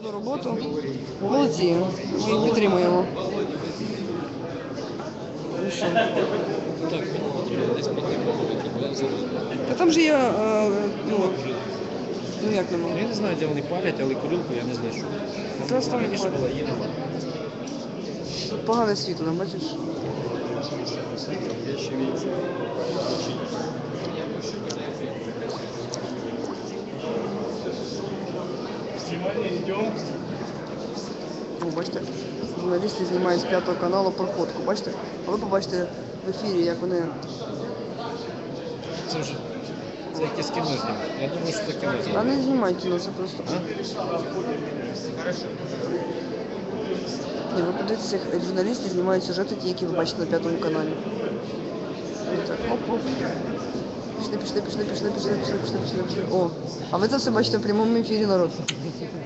одну роботу. Молодці, ми їх підтримуємо. Та там же є, е, ну, ну як нема. Я не знаю, де вони палять, але курілку я не знайшов. Зараз там раніше палять. нема. Тут погане світло, бачиш? Я ще від... Ну, бачите, журналісти знімають з п'ятого каналу проходку. Бачите? А ви побачите в ефірі, як вони. Це вже це якесь кіно знімає. Я думаю, що це кіно А не знімають кіно, це просто. Ні, ви подивіться, як журналісти знімають сюжети, ті, які ви бачите на п'ятому каналі. І так, оп, оп. Пішли, пішли, пішли, пішли, пішли, пішли, пішли, пішли, пішли. О, а ви це все бачите в прямому ефірі народ.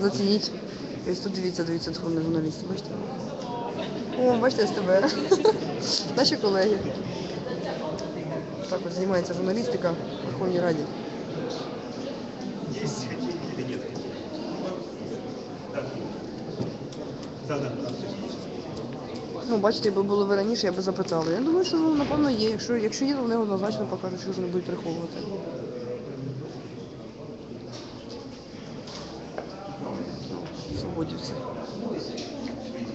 Зацініть. Ось тут дивіться, дивіться, сховні журналісти, бачите? О, бачите СТБ. Наші колеги. Так от займається журналістика в Верховній Раді. Ну, бачите, якби було ви раніше, я би запитала. Я думаю, що ну, напевно є. Якщо, якщо є, то вони однозначно покажуть, що вони будуть приховувати. Свободівці.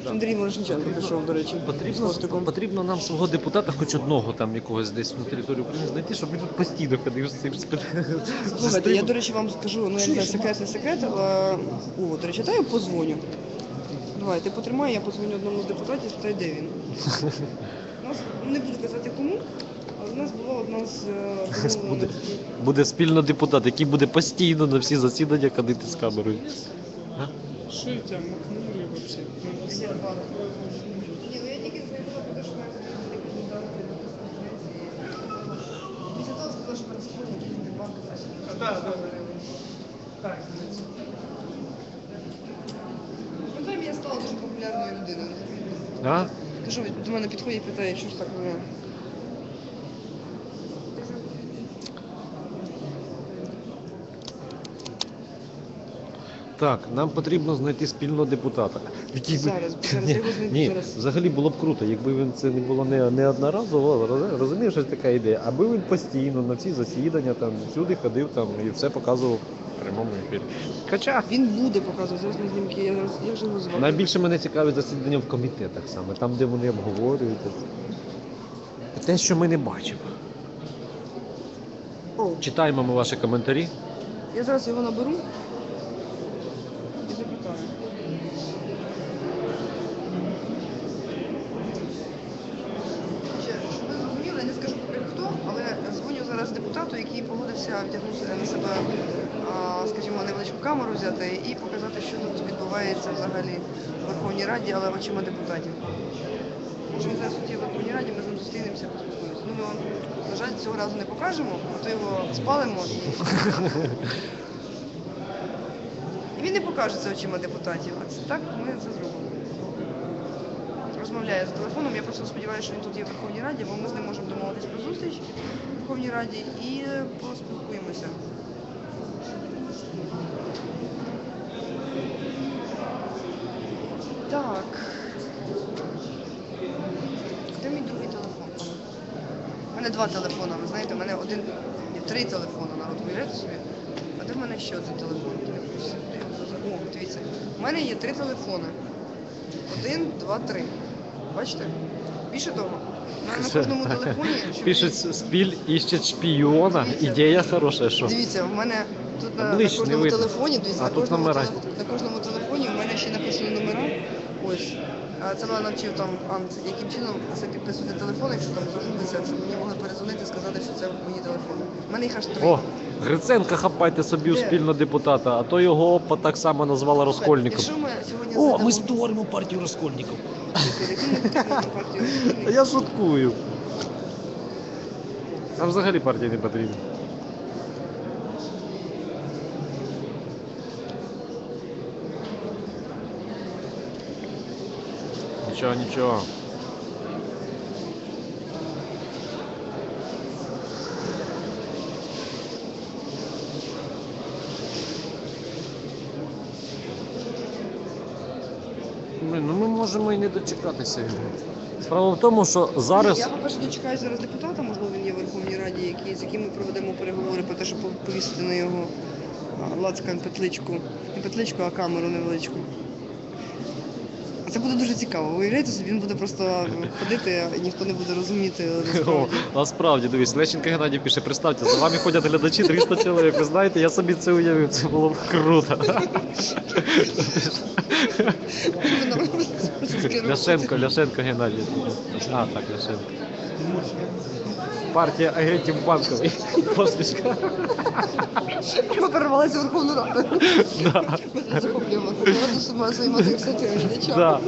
Андрій Мирошниченко пішов, до речі. Потрібно, потрібно нам свого депутата, хоч одного там якогось десь на території України знайти, щоб він тут постійно ходив з цим Слухайте, я, до речі, вам скажу, ну я не знаю, секрет, не секрет, але о, до речі, дай я позвоню. Давай, ти потримай, я позвоню одному з депутатів, спитай, де він. У нас не буду казати кому, але в нас була одна з е, Буде, домовленостей. буде спільно депутат, який буде постійно на всі засідання ходити з камерою. А? Что это макнули вообще? Ні, ну я тільки знайшла, тому що мене запитали кандидати на конференції. Після того сказала, що переспорник, який банк, Да, да. Так, Ну там я стала дуже людиною. А? Кажу, до мене підходять і питають, що ж так мене. Так, нам потрібно знайти спільного депутата. Який би- Зараз, зараз Ні, його знайду, Ні, зараз. взагалі було б круто, якби він це не було не, не одноразово, роз- розумієш, що така ідея, аби він постійно на всі засідання там всюди ходив там і все показував прямому ефірі. Хоча Він буде показувати зараз на знімки, я, зараз- я вже його звати. найбільше мене цікавить засідання в комітетах саме, там, де вони обговорюють. Те, що ми не бачимо. О, Читаємо ми ваші коментарі. я зараз його наберу і запитаю. Ще, щоб ви зрозуміли, я не скажу хто, але дзвоню зараз депутату, який погодився вдягнути на себе, камеру взяти і показати, що тут відбувається взагалі в Верховній Раді, але очима депутатів. Може, він зараз в Верховній Раді, ми з ним зустрінемося, поспілкуємося. Ну, ми вам, на жаль, цього разу не покажемо, а то його спалимо і. І він не покаже це очима депутатів. А це так ми це зробимо. Розмовляє за телефоном. Я просто сподіваюся, що він тут є в Верховній Раді, бо ми з ним можемо домовитись про зустріч в Верховній Раді і е, поспілкуємося. Так. Де мій другий телефон? У мене два телефони, ви знаєте, у мене один, ні, три телефони, народ, уявляєте собі? А де в мене ще один телефон? В? О, дивіться. У мене є три телефони. Один, два, три. Бачите? Більше того, на кожному телефоні. щоб Пишуть спіль іще шпіона. Ідея хороша, що. Дивіться, в мене тут на, на не кожному видно. телефоні, дивіться, А на, тут кожному номера. теле- на кожному телефоні в мене ще написані номера. Ось. А Це мене навчив там Ант, яким чином це підписувати телефон, якщо там загубиться, щоб мені могли перезвонити і сказати, що це мої телефони. У мене їх аж три. О, Гриценка хапайте собі у Де? спільного депутата, а то його опа так само назвала розкольником. Якщо ми сьогодні О, зайдемо- ми створимо партію розкольників. Який ми потрібно партію А я шуткую. Нам взагалі партія не потрібна. Нічого, нічого. Ми, ну ми можемо і не дочекатися його. Справа в тому, що зараз. Я, по-перше, дочекаю зараз депутата, можливо, він є в Верховній Раді, який, з яким ми проведемо переговори про те, щоб повісити на його а, лацкан петличку. Не петличку, а камеру невеличку. Це буде дуже цікаво. Уявляєте собі, він буде просто ходити, і ніхто не буде розуміти О, насправді. насправді, дивись, Лещенко Геннадій пише, представте, за вами ходять глядачі 300 чоловік. Ви знаєте, я собі це уявив, це було б круто. Ляшенко, Ляшенко Геннадій. А, так, Ляшенко. Партія агентів банковий. Посмішка. Ми перервалися в Верховну Раду. Да, Ми захоплюємо да.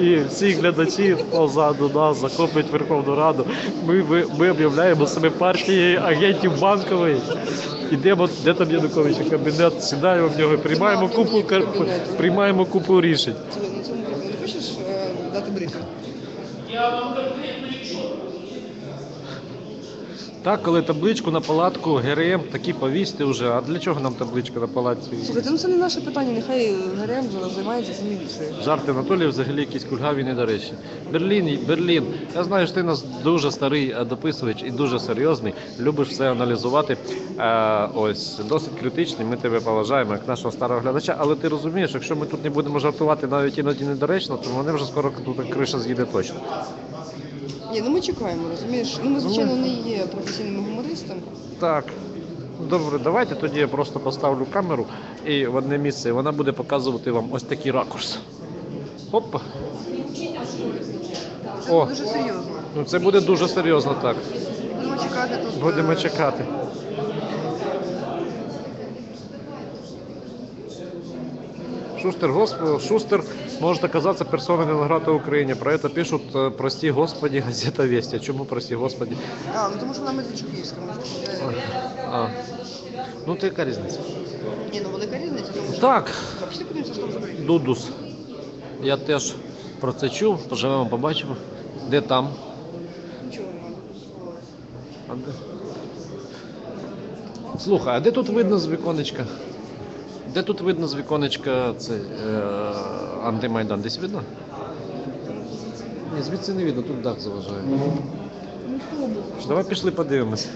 І всі глядачі позаду нас захоплюють Верховну Раду. Ми, ми, ми об'являємо себе партією агентів банкової. Ідемо, де там Януковича кабінет, сідаємо в нього, приймаємо купу, приймаємо купу рішень. Тебе на цьому брифінгу не хочеш е, дати брифінг? Так, коли табличку на палатку ГРМ такі повісти вже. А для чого нам табличка на палатці? Слухайте, ну це не наше питання, нехай ГРМ зараз займається цим міліцією. Жарти Анатолій взагалі якісь кульгаві недоречні. Берлін, Берлін. Я знаю, що ти нас дуже старий е, дописувач і дуже серйозний. Любиш все аналізувати. Е, ось досить критичний. Ми тебе поважаємо як нашого старого глядача. Але ти розумієш, якщо ми тут не будемо жартувати навіть іноді недоречно, то вони вже скоро тут криша з'їде точно. Ні, ну ми чекаємо, розумієш? Ну ми, звичайно, не є професійними гумористами. Так. Добре, давайте тоді я просто поставлю камеру і в одне місце і вона буде показувати вам ось такий ракурс. Оп. Це О. дуже серйозно. Ну це буде дуже серйозно так. Будемо чекати тут. Будемо е, чекати. Шустер, Госп... Шустер может оказаться персоной Ленограда Украине. Про это пишут э, «Прости Господи» газета «Вести». А чому «Прости Господи»? А, ну тому що вона Медведчуківська. А. Ну, ти яка різниця? Ні, ну велика різниця, тому що... Так, Так, подивимося, що там за брифінг. Дудус. Я теж про це чув, поживемо, побачимо. Де там? Нічого немає. А де? Слухай, а де тут видно з віконечка? Де тут видно з віконечка цей е, антимайдан? Десь видно? Ні, звідси не видно, тут дах заважає. Що, Давай пішли подивимось.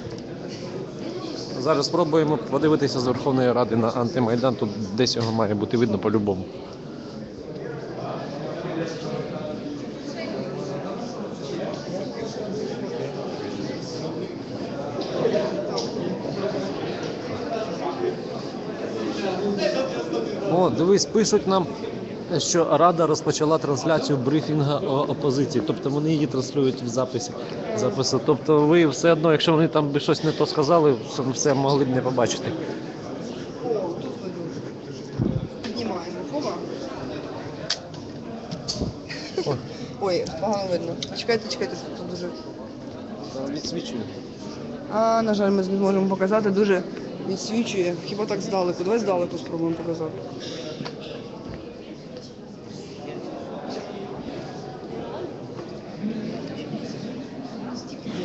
Зараз спробуємо подивитися з Верховної Ради на антимайдан. Тут десь його має бути видно по-любому. О, дивись, пишуть нам, що Рада розпочала трансляцію брифінга опозиції. Тобто вони її транслюють в записі. запису. Тобто ви все одно, якщо вони там би щось не то сказали, все- все могли б не побачити. Піднімаємо. Опа. Ой, погано видно. Чекайте, чекайте, тут дуже. Відсвічую. А, на жаль, ми не зможемо показати, дуже відсвічує. Хіба так здалеку? Давай здалеку спробуємо показати.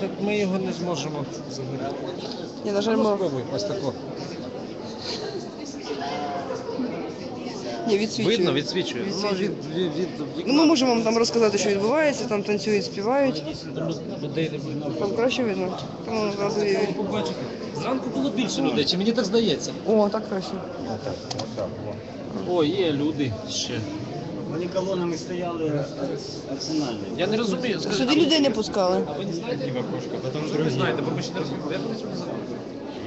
Так ми його не зможемо загоріти. Ні, на жаль, ми... Спробуй, ось тако. Ні, відсвічує. Видно, відсвічує. Ну, Відсвічує. від, від, від, Ну, ми можемо вам там розказати, що відбувається, там танцюють, співають. людей не видно. Там краще видно. Там одразу і... Побачити. Зранку було більше людей, чи мені так здається? О, так краще. О, є люди ще. Вони колонами стояли арсенальні. Я не розумію. скажи, Сюди а ви- людей не пускали. А ви не знаєте? Що ви знаєте, бо ми ще не туди сюди заходив.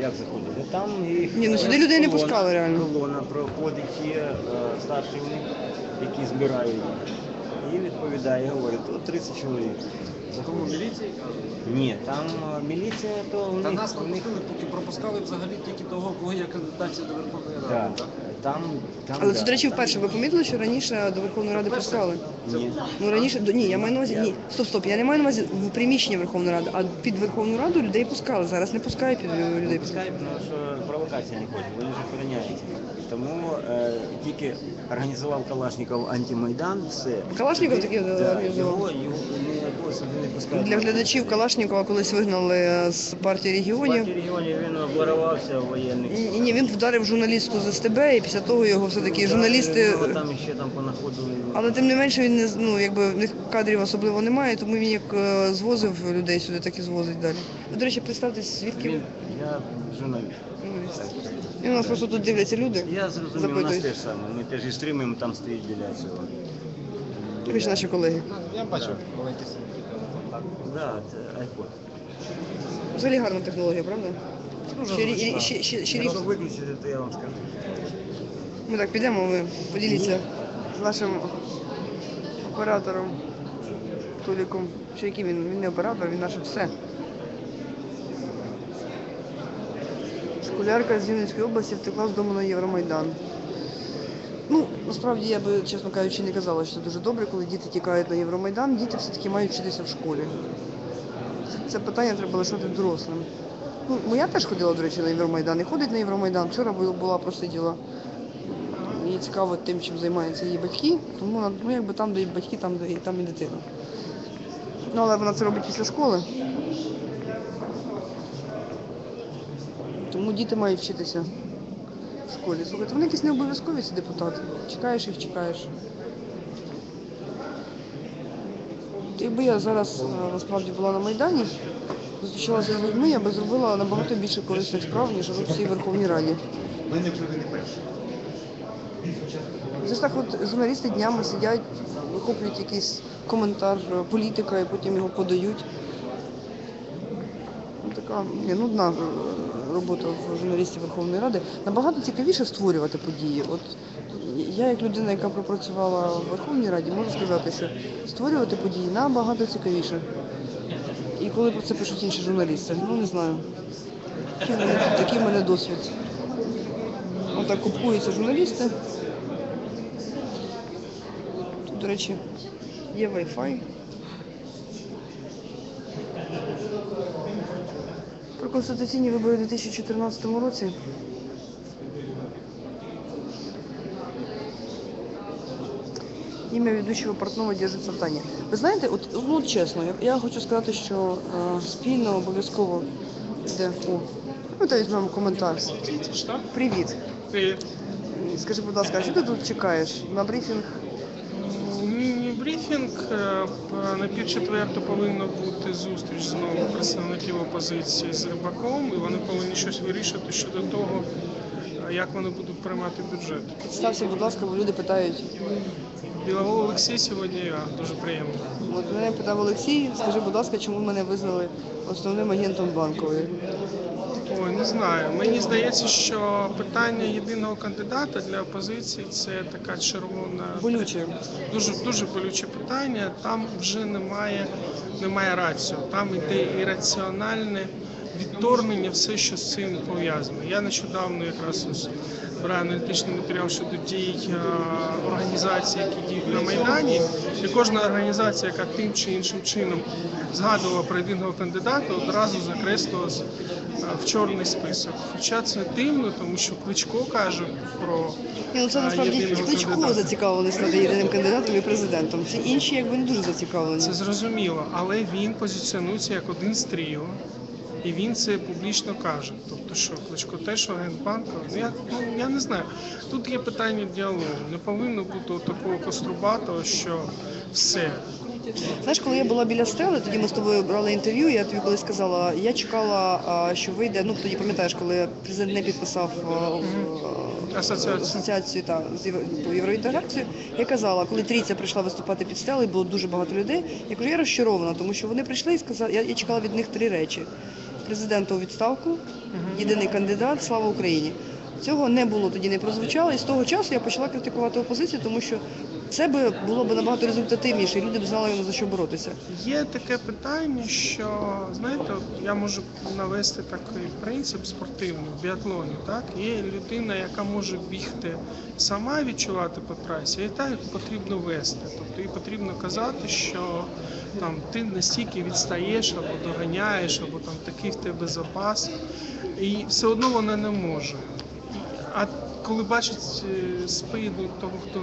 Як заходили? Там їх Ні, ну сюди людей не колона- пускали реально. Колона проходить є е, старший у них, які збирають. І відповідає, говорить, от 30 чоловік. Кому міліції кажуть? Ні, там е, міліція, то у Та них, нас у них пропустили, поки пропускали взагалі тільки того, кого є акредитація до Верховної Ради. так? там, там Але да. це, до речі, вперше ви помітили, що раніше до Верховної Ради пускали? Ні. Ну раніше до ні, я маю на увазі. Ні, стоп, стоп. Я не маю на увазі в приміщення Верховної Ради, а під Верховну Раду людей пускали. Зараз не пускають під е, людей. Пускай, тому що провокація не ходить, вони ж охороняють. Тому е, тільки організував Калашніков антимайдан, все. Калашніков таки Да, організував? Його, його сюди не пускають. Для глядачів Калашнікова колись вигнали з партії регіонів. В регіоні він обворувався воєнний. І, і ні, він вдарив журналістку з СТБ, і після того його все-таки журналісти. Його там ще там понаходили. Але тим не менше він не з- ну, якби в них кадрів особливо немає, тому він як е, звозив людей сюди, так і звозить далі. До речі, представтесь, звідки? Він, я журналіст. Журналіст. І у нас просто тут дивляться люди. Я зрозумів, у нас Запитують. теж саме. Ми теж і стрімимо, там стоїть біля цього. Ви ж наші колеги. Я бачив. Да, це iPod. Взагалі гарна технологія, правда? Ще, рі- і- ще, ще, ще рік. Якщо виключити, то я вам скажу. Ми так підемо, ви поділіться з нашим оператором Толіком. Чи який він? Він не оператор, він наше все. Школярка з Вінницької області втекла з дому на Євромайдан. Ну, насправді я би, чесно кажучи, не казала, що це дуже добре, коли діти тікають на Євромайдан. Діти все-таки мають вчитися в школі. Це, питання треба лишати дорослим. Ну, моя теж ходила, до речі, на Євромайдан і ходить на Євромайдан. Вчора була, просиділа. Їй цікаво тим, чим займаються її батьки, тому ну, якби там, де і батьки, там, де і там і дитина. Ну, але вона це робить після школи. Тому діти мають вчитися в школі. Слухайте, вони якісь не обов'язкові ці депутати. Чекаєш їх, чекаєш. Якби я зараз е, насправді була на Майдані, зустрічалася з людьми, я би зробила набагато більше корисних справ, ніж у цій Верховній Раді. Це ж так от журналісти днями сидять, вихоплюють якийсь коментар е, політика і потім його подають. Ну, Така нудна е, робота журналістів Верховної Ради. Набагато цікавіше створювати події. От я, як людина, яка пропрацювала в Верховній Раді, можу сказати, що створювати події набагато цікавіше. І коли про це пишуть інші журналісти, ну не знаю. Такий в мене, такий в мене досвід. Отак купуються журналісти. Тут, до речі, є Wi-Fi. Про конституційні вибори у 2014 році. Ім'я ведучого портного держиться в Тані. Ви знаєте, от ну чесно, я, я хочу сказати, що е, спільно обов'язково йде. О, ну та візьмемо коментар. Да? Привіт. Скажи, будь ласка, а що ти тут чекаєш? На брифінг? Брифінг е, на пів четверту повинна бути зустріч знову представників опозиції з рибаком, і вони повинні щось вирішити щодо того, е, як вони будуть приймати бюджет. Представся, будь ласка, бо люди питають. Біловол Олексій сьогодні я дуже приємно. От мене питав Олексій, скажи, будь ласка, чому мене визнали основним агентом банкової? Ой, не знаю. Мені здається, що питання єдиного кандидата для опозиції це така червона Болюче. дуже дуже болюче питання. Там вже немає, немає рацію. Там йде ірраціональне відторгнення, все, що з цим пов'язано. Я нещодавно якраз ось брав аналітичний матеріал щодо дій е, організацій, які діють на Майдані. І кожна організація, яка тим чи іншим чином згадувала про єдиного кандидата, одразу закреслилась е, в чорний список. Хоча це дивно, тому що Кличко каже про ну це е, насправді Кличко стати єдиним кандидатом і президентом. Всі інші якби не дуже зацікавлені. Це зрозуміло, але він позиціонується як один з тріо, і він це публічно каже. Тобто, що Кличко теж агент банку. Ну я, ну, я не знаю. Тут є питання діалогу. Не повинно бути такого кострубатого, що все. Знаєш, коли я була біля стели, тоді ми з тобою брали інтерв'ю. Я тобі колись сказала, я чекала, що вийде. Ну тоді пам'ятаєш, коли президент не підписав Асоціацію. асоціацію та з євроінтеграцію. Я казала, коли трійця прийшла виступати під стелею, було дуже багато людей. Я кажу, я розчарована, тому що вони прийшли і сказали, я, я чекала від них три речі: президента у відставку, єдиний кандидат, слава Україні. Цього не було тоді, не прозвучало, і з того часу я почала критикувати опозицію, тому що це би було б набагато результативніше, і люди б знали за що боротися. Є таке питання, що знаєте, я можу навести такий принцип спортивний в біатлоні. Так є людина, яка може бігти сама відчувати по трасі, і так потрібно вести. Тобто їй потрібно казати, що там ти настільки відстаєш або доганяєш, або там такий в тебе запас, і все одно вона не може. А коли бачить е, спину того, хто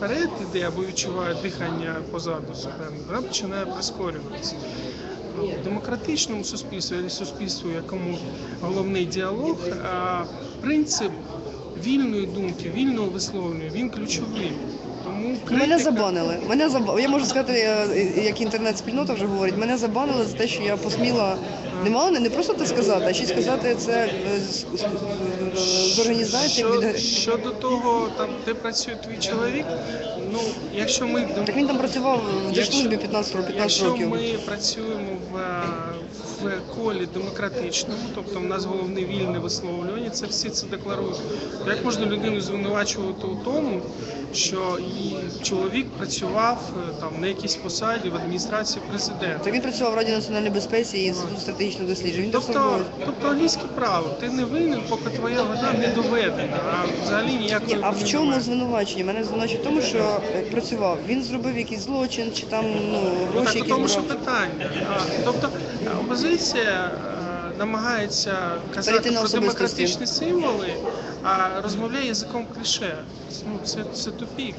вперед іде або відчуває дихання позаду суперника, вона починає прискорюватися. В демократичному суспільстві, або суспільстві, якому головний діалог, а, принцип вільної думки, вільного висловлення, він ключовий. Тому Мене забанили. Мене заб... Я можу сказати, е, як інтернет-спільнота вже говорить, мене забанили за те, що я посміла не мала не просто це сказати, а ще й сказати це е, з, організації. Що, щодо того, там де працює твій чоловік, ну якщо ми Так він там працював в держслужбі 15 років. 15 Якщо ми працюємо в, е, в колі демократичному, тобто в нас головне вільне висловлювання, це всі це декларують. Як можна людину звинувачувати у тому, що її чоловік працював е, там на якійсь посаді в адміністрації президента? Так він працював в Раді національної безпеки і інституту стратегічних досліджень. Він Тобто, тобто англійське право, ти не винен, поки твоя вина не доведена, а взагалі ніякої Ні, а в чому звинувачення? Мене звинувачують в тому, що е, працював. Він зробив якийсь злочин, чи там ну Ну, гроші так у тому, що питання. Тобто е, опозиція е, намагається казати Перейти про демократичні символи, а розмовляє язиком кліше. Ну, це, це тупік.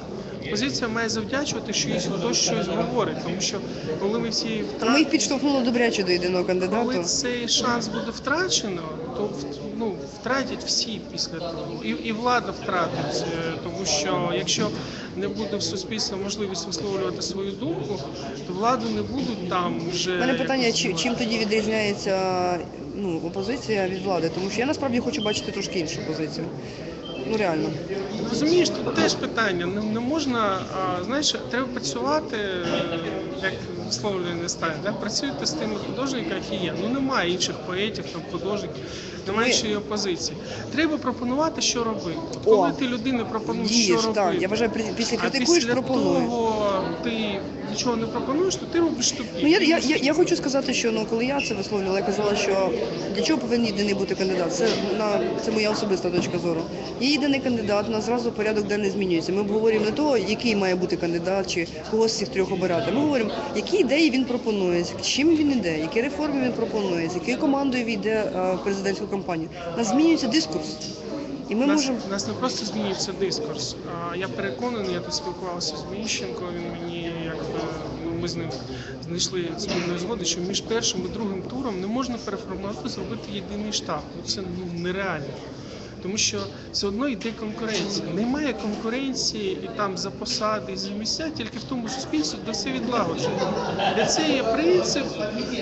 Опозиція має завдячувати, що їй хтось щось говорить, тому що коли ми всі Ми їх підштовхнули добряче до єдиного кандидату. Коли цей шанс буде втрачено, то ну, втратять всі після того. І, і влада втратить, е, тому що якщо не буде в суспільстві можливість висловлювати свою думку, то владу не будуть там вже. У мене питання, чи, чим тоді відрізняється ну, опозиція від влади? Тому що я насправді хочу бачити трошки іншу позицію. Ну реально. Розумієш, тут теж питання. Не, не можна, а, знаєш, треба працювати, як слово не стає, да? працюйте з тими художниками, які є. Ну немає інших поетів, там художників, Ми- іншої опозиції. Треба пропонувати, що робити. От Коли О, ти людини пропонуєш, Дієш, що так. робити. Я вважаю, при- після а критикуєш, після пропонуєш. того ти нічого не пропонуєш, то ти робиш тупі. Ну я, я, я, я хочу сказати, що ну коли я це висловлювала, я казала, що для чого повинен єдиний бути кандидат. Це на це моя особиста точка зору. Є єдиний кандидат, у нас зразу порядок денний змінюється. Ми обговорюємо не того, який має бути кандидат чи кого з цих трьох обирати. Ми говоримо, які ідеї він пропонує, з чим він іде, які реформи він пропонує, з якою командою війде в президентську кампанію. У нас змінюється дискурс. І ми нас, можемо. нас не просто змінюється дискурс. А я переконаний, я тут спілкувався з Міщенко, він мені якби ну, ми з ним знайшли спільну згоди, що між першим і другим туром не можна переформувати, зробити єдиний штаб. Ну це ну нереально. Тому що все одно йде конкуренція. Немає конкуренції і там за посади, і за місця, тільки в тому суспільстві, де все відлагоджено. Де це є принцип,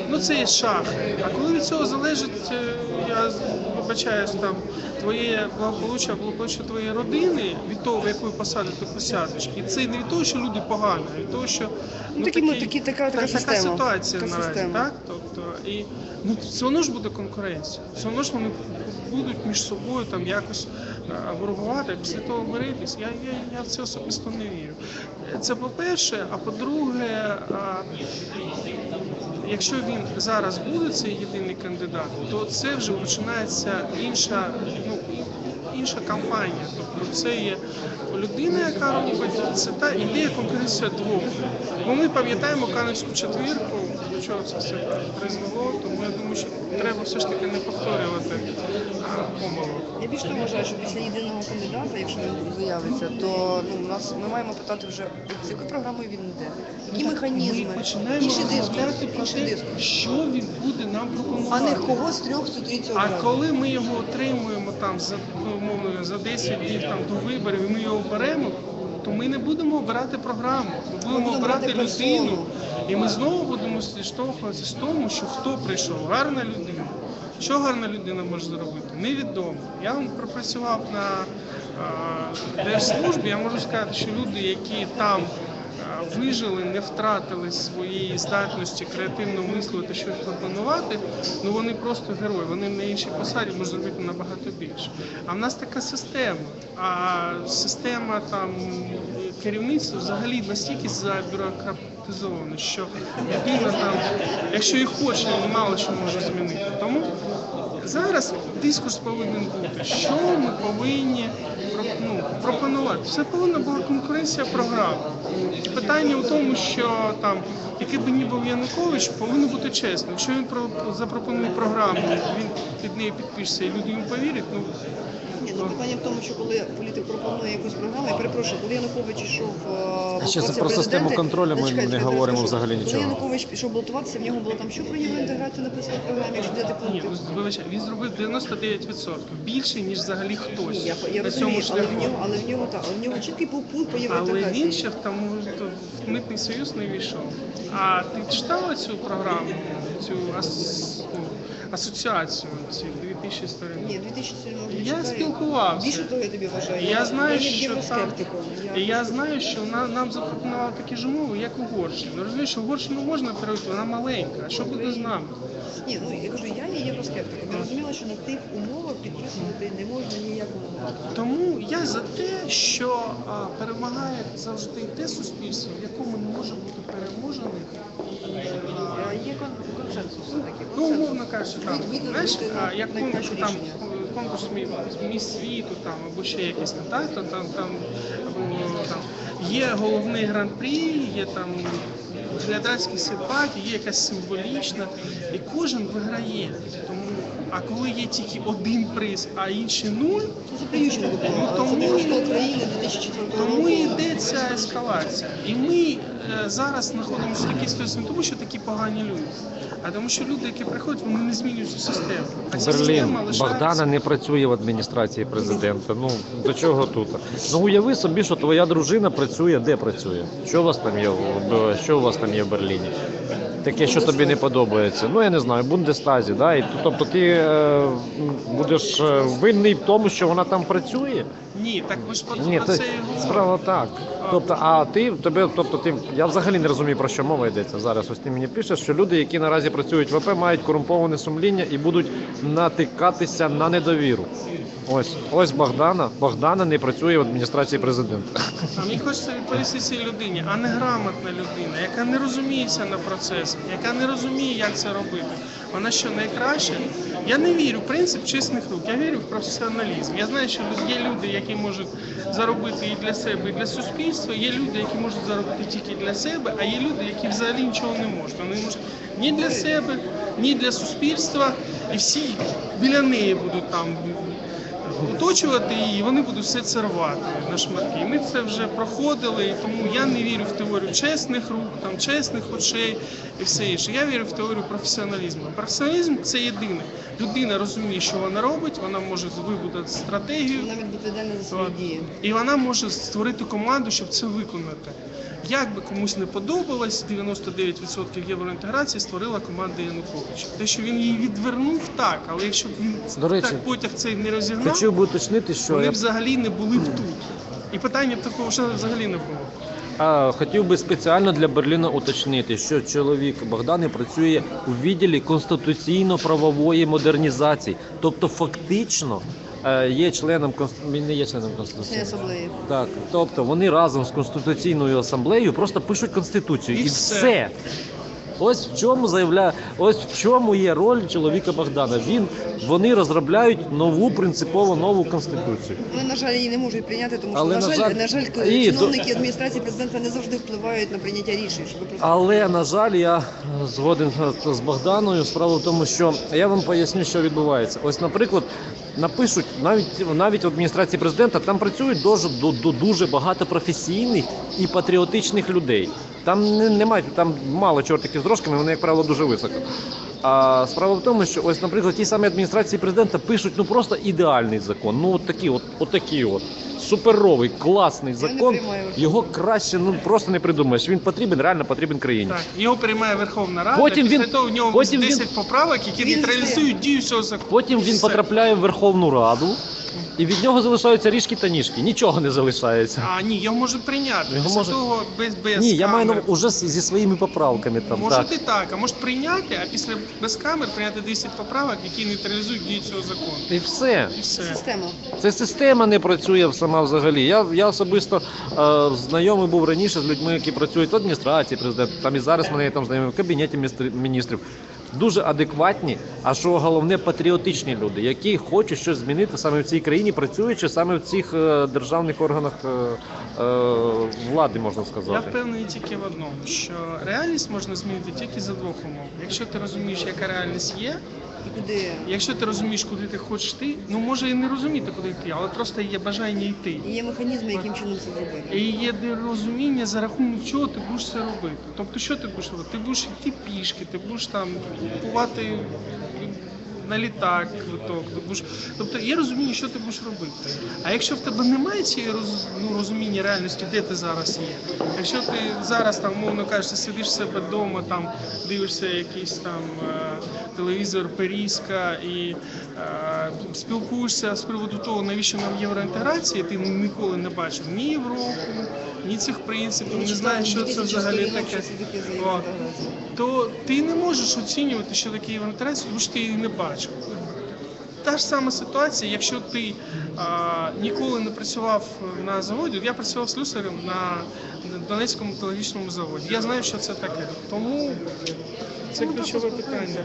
ну це є шах. А коли від цього залежить, е, я вибачаюсь, там твоє благополуччя, благополуччя твоєї родини, від того, в яку посаду ти посядеш. І це не від того, що люди погані, а від того, що Ну, такі ми- такі- така- така така ситуація Така наразі, система. так? Тобто, і ну все одно ж буде конкуренція. Все одно ж вони будуть між собою там якось а, ворогувати, після того миритись. Я, я, я в це особисто не вірю. Це по-перше, а по-друге, а, якщо він зараз буде цей єдиний кандидат, то це вже починається інша, ну, інша кампанія. Тобто це є людина, яка робить, це та ідея конкуренція двох. Бо ми пам'ятаємо Каневську четвірку, до чого це все призвело, тому я думаю, що треба все ж таки не повторювати помилок. Я більш того вважаю, що після єдиного кандидата, якщо він заявиться, то ну, у нас ми маємо питати вже з якою програмою він йде, які механізми, Ми починаємо дискурс, розмовляти про те, що він буде нам пропонувати. А не кого з трьох сутріться А коли ми його отримуємо там за ну, умовно за 10 днів там до виборів, і ми його оберемо, то ми не будемо обирати програму. Ми будемо обирати людину, і ми знову будемо зіштовхуватися з тому, що хто прийшов, гарна людина. Що гарна людина може зробити? Невідомо. Я вам пропрацював на держслужбі. Я можу сказати, що люди, які там вижили, не втратили своєї здатності креативно мислити, щось пропонувати, ну вони просто герої. Вони на іншій посаді можуть зробити набагато більше. А в нас така система. А система там керівництва взагалі настільки забюрократизована, що людина там, якщо і хоче, мало що може змінити. Тому зараз дискурс повинен бути, що ми повинні ну, пропонувати. Це повинна була конкуренція програм. Питання у тому, що там, який би ні був Янукович, повинно бути чесно. Якщо він про- запропонує програму, він під нею підпишеться і люди йому повірять, ну Ну, питання в тому, що коли політик пропонує якусь програму, я перепрошую, коли Янукович йшов е, А ще балотуватися про систему контролю ми не говоримо взагалі Коли нічого. Янукович пішов балотуватися, в нього було там що про євроінтеграцію написано в програмі, якщо Ні, пункти. він зробив 99%. Більше, ніж взагалі хтось. Ні, я, я на цьому розумію, але в нього, але в нього так, в нього чіткий був пункт по Але він ще в тому в митний союз не війшов. А ти читала цю програму, цю ну, асоціацію, ці 2000 сторінок? Ні, 2007 Я спілкувався. Більше того, я тобі вважаю. І я знаю, є що там і я знаю, що на, нам запропонували такі ж умови, як Угорщина. Ну, розумієш, що Угорщину можна перейти, вона маленька. А що буде з нами? Ні, ну я кажу, я є євроскептиком. Я розуміла, що на тих умовах підписувати не можна випадку. Тому я за те, що а, перемагає завжди те суспільство, в якому не може бути переможених. А Є консенсус все-таки. Ну, умовно кажучи, там, знаєш, як конкурс, там, конкурс мі- міс світу там, або ще якийсь там, так, то там, там, або, там є головний гран-прі, є там глядацькі симпатії, є якась символічна, і кожен виграє. Тому, а коли є тільки один приз, а інші нуль. Ну, тому- було школа країни 2004 року. Тому йде ця ескалація. І ми е, зараз знаходимося в такій ситуації не тому, що такі погані люди, а тому, що люди, які приходять, вони не змінюють цю систему. А ця Берлін, система лишається. Богдана не працює в адміністрації президента. Ну до чого тут? Ну уяви собі, що твоя дружина працює, де працює? Що у вас там є? в- Що у вас там є в Берліні? Таке, що тобі не подобається. Ну я не знаю, Бундестазі, да? І, тобто ти е, будеш е, винний в тому, що вона там працює? Ні, так ви ж про, Ні, це справа так. Тобто, а ти тебе, тобто ти я взагалі не розумію про що мова йдеться зараз. Ось ти мені пишеш, що люди, які наразі працюють в ВП, мають корумповане сумління і будуть натикатися на недовіру. Ось ось Богдана. Богдана не працює в адміністрації президента. А мені хочеться відповісти цій людині, а не грамотна людина, яка не розуміється на процесах, яка не розуміє, як це робити. Вона що найкраще? Я не вірю в принцип чесних рук, я вірю в професіоналізм. Я знаю, що є люди, які можуть заробити і для себе, і для суспільства. Є люди, які можуть заробити тільки для себе, а є люди, які взагалі нічого не можуть. Вони можуть ні для себе, ні для суспільства, і всі біля неї будуть там оточувати її, і вони будуть все це рвати на шматки. Ми це вже проходили, і тому я не вірю в теорію чесних рук, там чесних очей і все інше. Я вірю в теорію професіоналізму. Професіоналізм це єдине. Людина розуміє, що вона робить, вона може вибудувати стратегію. Навіть відповідальна за свої дії. І вона може створити команду, щоб це виконати. Як би комусь не подобалось, 99% євроінтеграції створила команда Януковича. Те, що він її відвернув, так, але якщо б він До речі, так потяг цей не розігнав, Хотів би уточнити, що вони я взагалі не були б тут. І питання б такого ще взагалі не було. А, хотів би спеціально для Берліна уточнити, що чоловік Богдани працює у відділі конституційно-правової модернізації, тобто фактично є членом конст- він не є членом Це конституції. асамблеї. Так, тобто вони разом з конституційною асамблеєю просто пишуть конституцію і, І все. все. Ось в чому заявляє, ось в чому є роль чоловіка Богдана. Він вони розробляють нову принципово нову конституцію. Але, на жаль, її не можуть прийняти, тому що, Але, на, жаль, жаль, на жаль, і чиновники адміністрації президента не завжди впливають на прийняття рішень. Щоб просто- Але на жаль, я згоден з Богданою. Справа в тому, що я вам поясню, що відбувається. Ось, наприклад, напишуть навіть навіть в адміністрації президента там працюють дуже ду- ду- дуже багато професійних і патріотичних людей. Там немає там мало чортиків з рожками, вони, як правило, дуже високо. А справа в тому, що ось, наприклад, ті самі адміністрації президента пишуть ну просто ідеальний закон. Ну от такий, от, от такий от суперовий, класний Я закон. Його краще ну просто не придумаєш. Він потрібен, реально потрібен країні. Так, його приймає Верховна Рада, Потім після того в нього потім він- поправок, які нейтралізують дію цього закону. Потім він Все. потрапляє в Верховну Раду, і від нього залишаються ріжки та ніжки. Нічого не залишається. А ні, його можуть прийняти. Його Після можуть- того без, без Ні, я маю на уже з- зі своїми поправками там. Може Так. і так, а може прийняти, а після без камер прийняти 10 поправок, які нейтралізують дію цього закону. І все. І все. Система. Це система не працює сама взагалі. Я, я особисто е, знайомий був раніше з людьми, які працюють в адміністрації президента. Там і зараз мене є там знайомі в кабінеті міністр- міністрів. Дуже адекватні, а що головне, патріотичні люди, які хочуть щось змінити саме в цій країні, працюючи саме в цих е, державних органах е, е, влади, можна сказати. Я впевнений тільки в одному, що реальність можна змінити тільки за двох умов. Якщо ти розумієш, яка реальність є, куди? Якщо ти розумієш, куди ти хочеш йти, ну може і не розуміти, куди йти, але просто є бажання йти. І є механізми, яким чином це зробити. І є розуміння, за рахунок чого ти будеш це робити. Тобто, що ти будеш робити? Ти будеш йти пішки, ти будеш там купувати на літак квиток. Тобто є розуміння, що ти будеш робити. А якщо в тебе немає цієї роз... ну, розуміння реальності, де ти зараз є, якщо ти зараз там, мовно кажучи, сидиш себе вдома, там дивишся якийсь там е, телевізор, періска і е, спілкуєшся з приводу того, навіщо нам євроінтеграція, ти ніколи не бачив ні Європу, ні цих принципів, не знаєш, що це взагалі таке. То ти не можеш оцінювати, що таке євроінтеграція, тому що ти її не бачив. Та ж сама ситуація, якщо ти а, ніколи не працював на заводі, я працював слюсарем на Донецькому металургічному заводі. Я знаю, що це таке. Тому це ключове питання.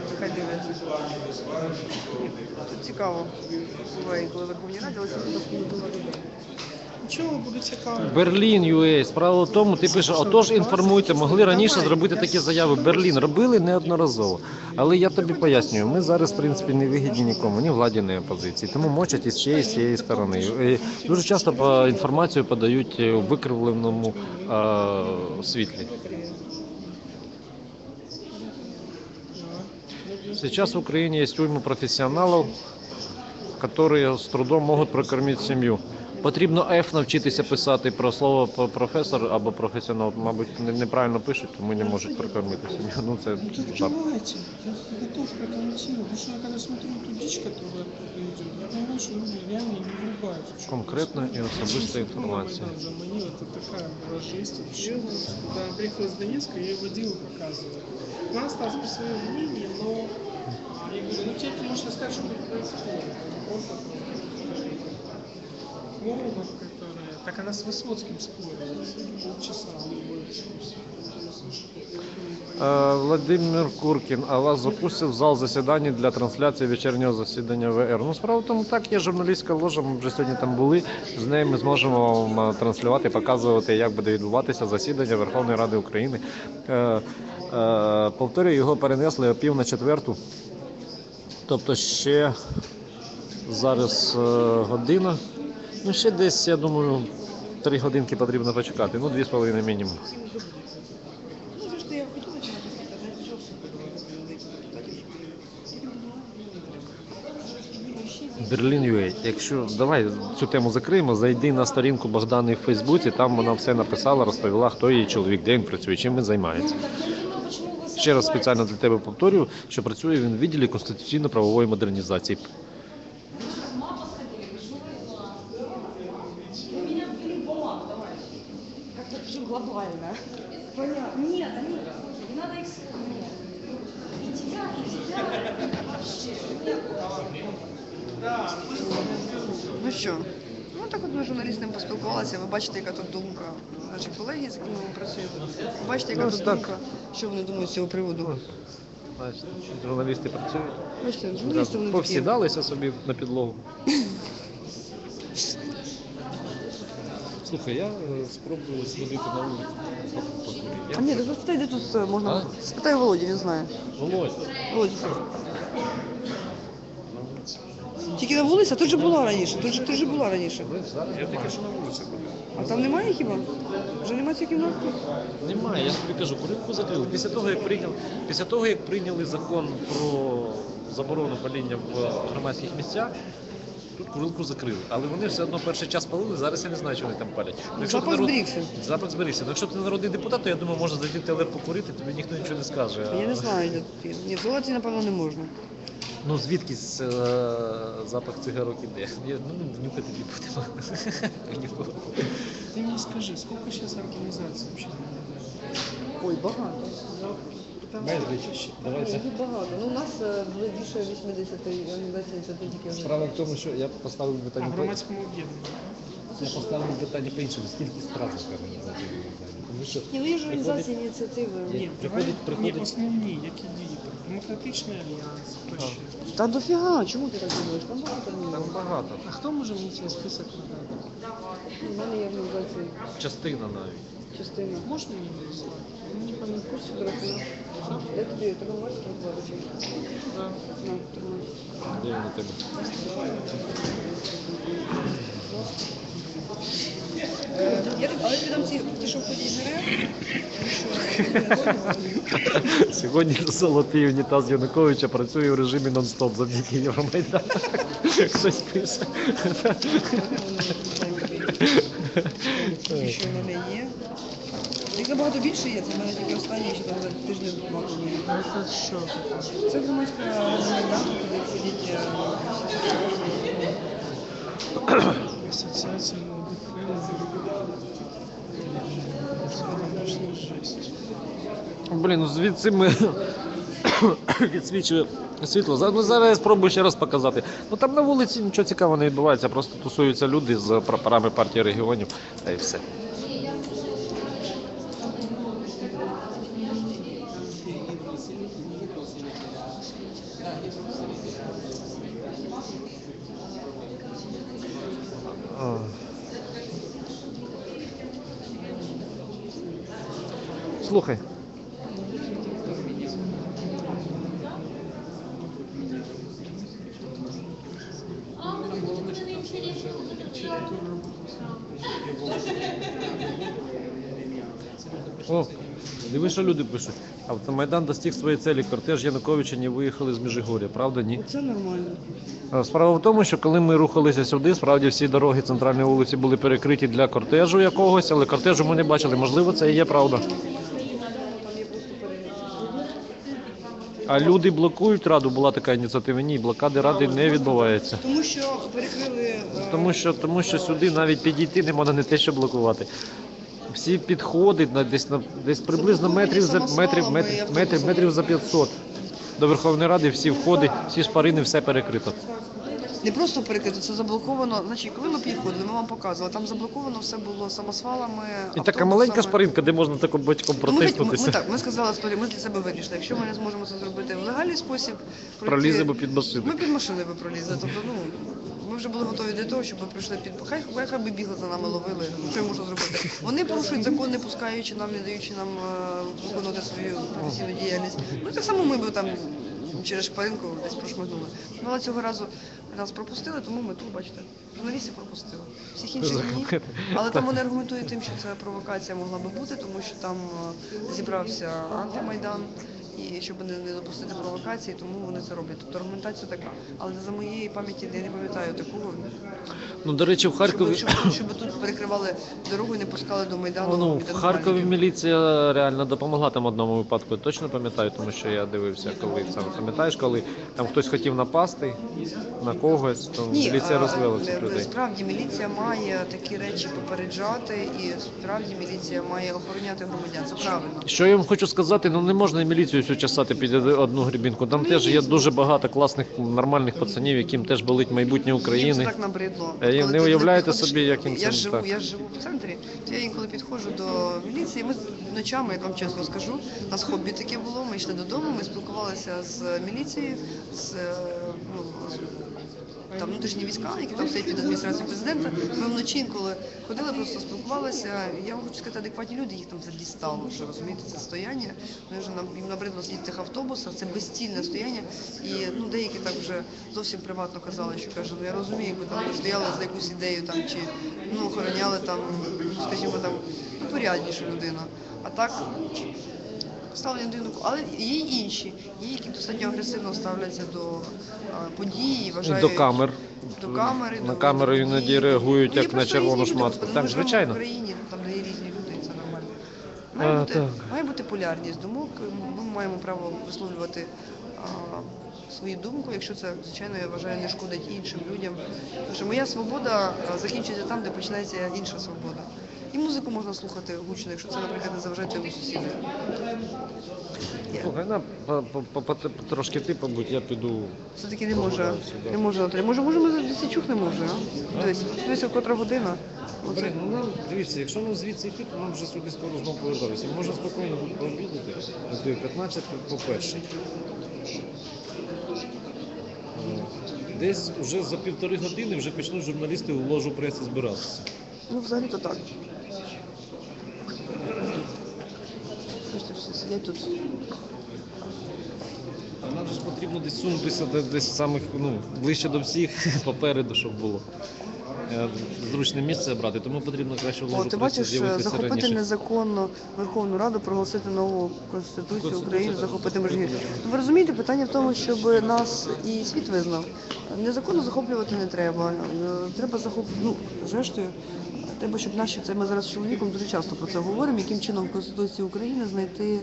Тут цікаво. Буває, коли Верховній Раді, але це не дуже Нічого буде цікаво. Берлін UA. Справа в тому, ти пишеш, отож інформуйте, могли раніше зробити такі заяви. Берлін робили неодноразово. Але я тобі пояснюю, ми зараз, в принципі, не вигідні нікому, ні владі, ні опозиції. Тому мочать із цієї, з цієї сторони. І дуже часто по- інформацію подають у викривленому е, світлі. Сейчас в Украине есть уйма профессионалов, которые з трудом можуть прокормити сім'ю. Потрібно F навчитися писати про слово п- професор або професіонал, мабуть, не- неправильно пишуть, тому не можуть прокормити сім'ю. Ну це жарт. Понимаете, я готов прокомментировать, потому что я когда смотрю эту дичь, которая оттуда идет, я понимаю, что люди реально не врубаются. в чём Конкретна і происходит. особиста Очень інформація. Майдан заманил, это такая была жесть вообще. Когда я приехал из Донецка, я ей водил показывал. Она осталась при своем мнении, но я говорю, ну тебе можно сказать, что тут происходит. Просто Морова, которая... Так она с Высоцким спорила. Полчаса. Е, Владимир Куркін, а вас запустив зал засідань для трансляції вечірнього засідання ВР. Ну, справа в тому, так, є журналістська ложа, ми вже сьогодні там були. З нею ми зможемо вам е, транслювати, показувати, як буде відбуватися засідання Верховної Ради України. Е, повторюю, його перенесли пів на четверту. Тобто ще зараз година. Ну, ще десь, я думаю, три годинки потрібно почекати. Ну, дві з половиною мінімум. Берлін UA. Якщо давай цю тему закриємо, зайди на сторінку Богдани в Фейсбуці, там вона все написала, розповіла, хто її чоловік, де він працює, чим він займається. Ще раз спеціально для тебе повторюю, що працює він в відділі конституційно-правової модернізації. Как-то скажи глобально. Понятно. Нет, они, не надо их нет. И тебя, и тебя. Ну що? Ну так от ми з журналістами поспілкувалися. Ви бачите, яка тут думка наших колег, з якими ми працюємо. Ви бачите, яка Ну, тут так. думка, що вони думають з цього приводу. Значить, журналісти працюють. Бачите, журналісти вони такі. Повсідалися собі на підлогу. Слухай, я е, спробую сходити на вулицю. покурити. А ні, ти спитай, де тут е, можна. А? Спитай Володі, він знає. Володь, Володя, на вулиці. тільки на вулиці, а тут же була раніше. Тут же, тут же була раніше. Зараз Я тільки що на вулиці був. А там немає хіба? Вже немає цієї кімнати? Немає, я ж тобі кажу, курилку закрили. Після того, як прийняли, після того, як прийняли закон про заборону паління в громадських місцях, тут курилку закрили. Але вони все одно перший час палили, зараз я не знаю, що вони там палять. Ну, якщо ти Запах народ- зберігся. Запах зберігся. Ну, якщо ти народний депутат, то я думаю, можна зайти в телеп покурити, тобі ніхто нічого не скаже. Я А- не знаю, де тут є. Ні, в туалеті, напевно, не можна. Ну звідки з, е, запах цигарок іде? Я, ну, нюхати не будемо. Ніколи. Ты мне скажи, сколько сейчас организаций вообще? Ой, багато. Безліч. Багато. Ну, у нас е, більше 80 організацій, це тільки. Справа в тому, що я поставив питання. по- громадському об'єднанню. Я поставив питання по-іншому. Скільки справжніх організацій? Тому що Ні, ну є ж організації, ініціативи. Ні. Приходить- Ні, основні, які діють. Демократичний альянс, ще? Та дофіга, чому ти так думаєш? Там багато там організацій. багато. А хто може мені цей список надати? У мене є організації. Частина навіть. частина. Можна мені прислати? Мені там не курс фотографію. Я тобі торгувати розкладу. Да. На, тримай. Де він у тебе? Е, Я тобі, але тобі дам ці, ті, що входять в ГРФ. Сьогодні золотий унітаз Януковича працює в режимі нон-стоп завдяки Євромайдану. Хтось пише. Ті, що в мене є. Їх набагато більше є, це в мене тільки останні, ще там тиждень максимум. Ну, це що? Це громадська організація, куди входять е, Асоціація молодих Це. Блін, ну звідси ми відсвічує світло. За- Ну, зараз я спробую ще раз показати. Ну там на вулиці нічого цікавого не відбувається, просто тусуються люди з прапорами партії регіонів та і все. Слухай. О, диви, що люди пишуть. Автомайдан достиг своєї цілі. Кортеж Януковича не виїхали з Міжигоря. Правда, ні? Це нормально. Справа в тому, що коли ми рухалися сюди, справді всі дороги центральної вулиці були перекриті для кортежу якогось, але кортежу ми не бачили. Можливо, це і є правда. А люди блокують раду, була така ініціатива. Ні, блокади ради не відбувається. Тому що перекрили. е, Тому що, тому що сюди навіть підійти не можна не те, що блокувати. Всі підходи на десь на десь приблизно метрів за метрів, метрів, метрів, метрів за 500. До Верховної Ради всі входи, всі шпарини, все перекрито. Не просто перекрито, це заблоковано. Значить, коли ми підходили, ми вам показували, там заблоковано все було самосвалами. І така автобусами. маленька шпаринка, де можна таком батьком Ну, Ми, ми, ми, протиснутися. так, ми сказали історію, ми для себе вирішили. Якщо ми не зможемо це зробити в легальний спосіб, пройти- Проліземо під машину. Ми під машини би пролізли. Тобто, ну ми вже були готові до того, щоб прийшли під хай, хай, би бігли за нами, ловили. Що я можу зробити? Вони порушують закон, не пускаючи нам, не даючи нам е, виконувати свою професійну діяльність. Ну так само ми б там через шпаринку десь прошмигнули. Ну, але цього разу нас пропустили, тому ми тут, бачите, журналістів пропустили. Всіх інших ні. Але там вони аргументують тим, що це провокація могла би бути, тому що там е, зібрався антимайдан, і щоб не, не допустити провокації, тому вони це роблять. Тобто аргументація така. Але за моєї пам'яті я не пам'ятаю такого. Ну, до речі, в Харкові. Щоб, щоб, щоб тут перекривали дорогу і не пускали до майдану. Ну, в. Харкові міліція реально допомогла там одному випадку. Я Точно пам'ятаю, тому що я дивився, коли саме пам'ятаєш, коли там хтось хотів напасти на когось, то Ні, міліція розвела е, цих людей. Справді міліція має такі речі попереджати, і справді міліція має охороняти громадян. Це правильно. Що я вам хочу сказати, ну не можна міліцію всю чесати під одну грібінку. Там теж є дуже багато класних нормальних пацанів, яким теж болить майбутнє Їм це України. так набридло. Е, Коли не ти уявляєте підходиш- собі, як їм я це ж живу, так. я живу в центрі. То я інколи підходжу до міліції. Ми ночами, я вам чесно скажу, у нас хобі таке було. Ми йшли додому, ми спілкувалися з міліцією, з е, ну, там внутрішні війська, які там стоять під адміністрацією президента. Ми вночі інколи ходили, просто спілкувалися. Я вам хочу сказати, адекватні люди, їх там це дістало вже розумієте, це стояння. Вони вже нам їм набридло сидіти в тих автобусах, це безцільне стояння. І ну деякі так вже зовсім приватно казали, що каже, ну я розумію, якби там стояли за якусь ідею там чи ну охороняли там, скажімо там, ну, поряднішу людину. А так ставлення до інку. Але є й інші, є, які достатньо агресивно ставляться до І вважають до камер. до камери, На до- камери іноді реагують Ну, як на червону шматку. Так, звичайно. в Україні, там де є різні люди, це нормально. Має, А, бути, так. має бути полярність думок. Ми маємо право висловлювати а, свою думку, якщо це, звичайно, я вважаю, не шкодить іншим людям. Тому що моя свобода закінчується там, де починається інша свобода. І музику можна слухати гучно, якщо це, наприклад, не заважає твоєму сусіду. Слухай, на по- по- по- по- трошки ти побудь, я піду. Все-таки не може, Прогуляюся, да. не може, Анатолій. Може, може, ми за Лісичук не може, а? Дивись, дивись, котра година. Оце. Блін, ну нам дивіться, якщо нам звідси йти, то нам вже сюди скоро знову повертатися. Можна спокійно буде пообідати. Ось диви, 15 по перший. Десь вже за півтори години вже почнуть журналісти у ложу преси збиратися. Ну, взагалі-то так. Сидять тут. А нам ж потрібно десь сунутися десь самих, ну, ближче до всіх, попереду, щоб було. Е, Зручне місце брати, тому потрібно краще О, ти бачиш, е, захопити незаконно Верховну Раду, проголосити нову Конституцію України, захопити Межгір'я. Ну, Ви розумієте, питання в тому, щоб нас і світ визнав. Незаконно захоплювати не треба. Е, Треба захоплювати, ну, зрештою, треба, щоб наші, це ми зараз з чоловіком дуже часто про це говоримо, яким чином в Конституції України знайти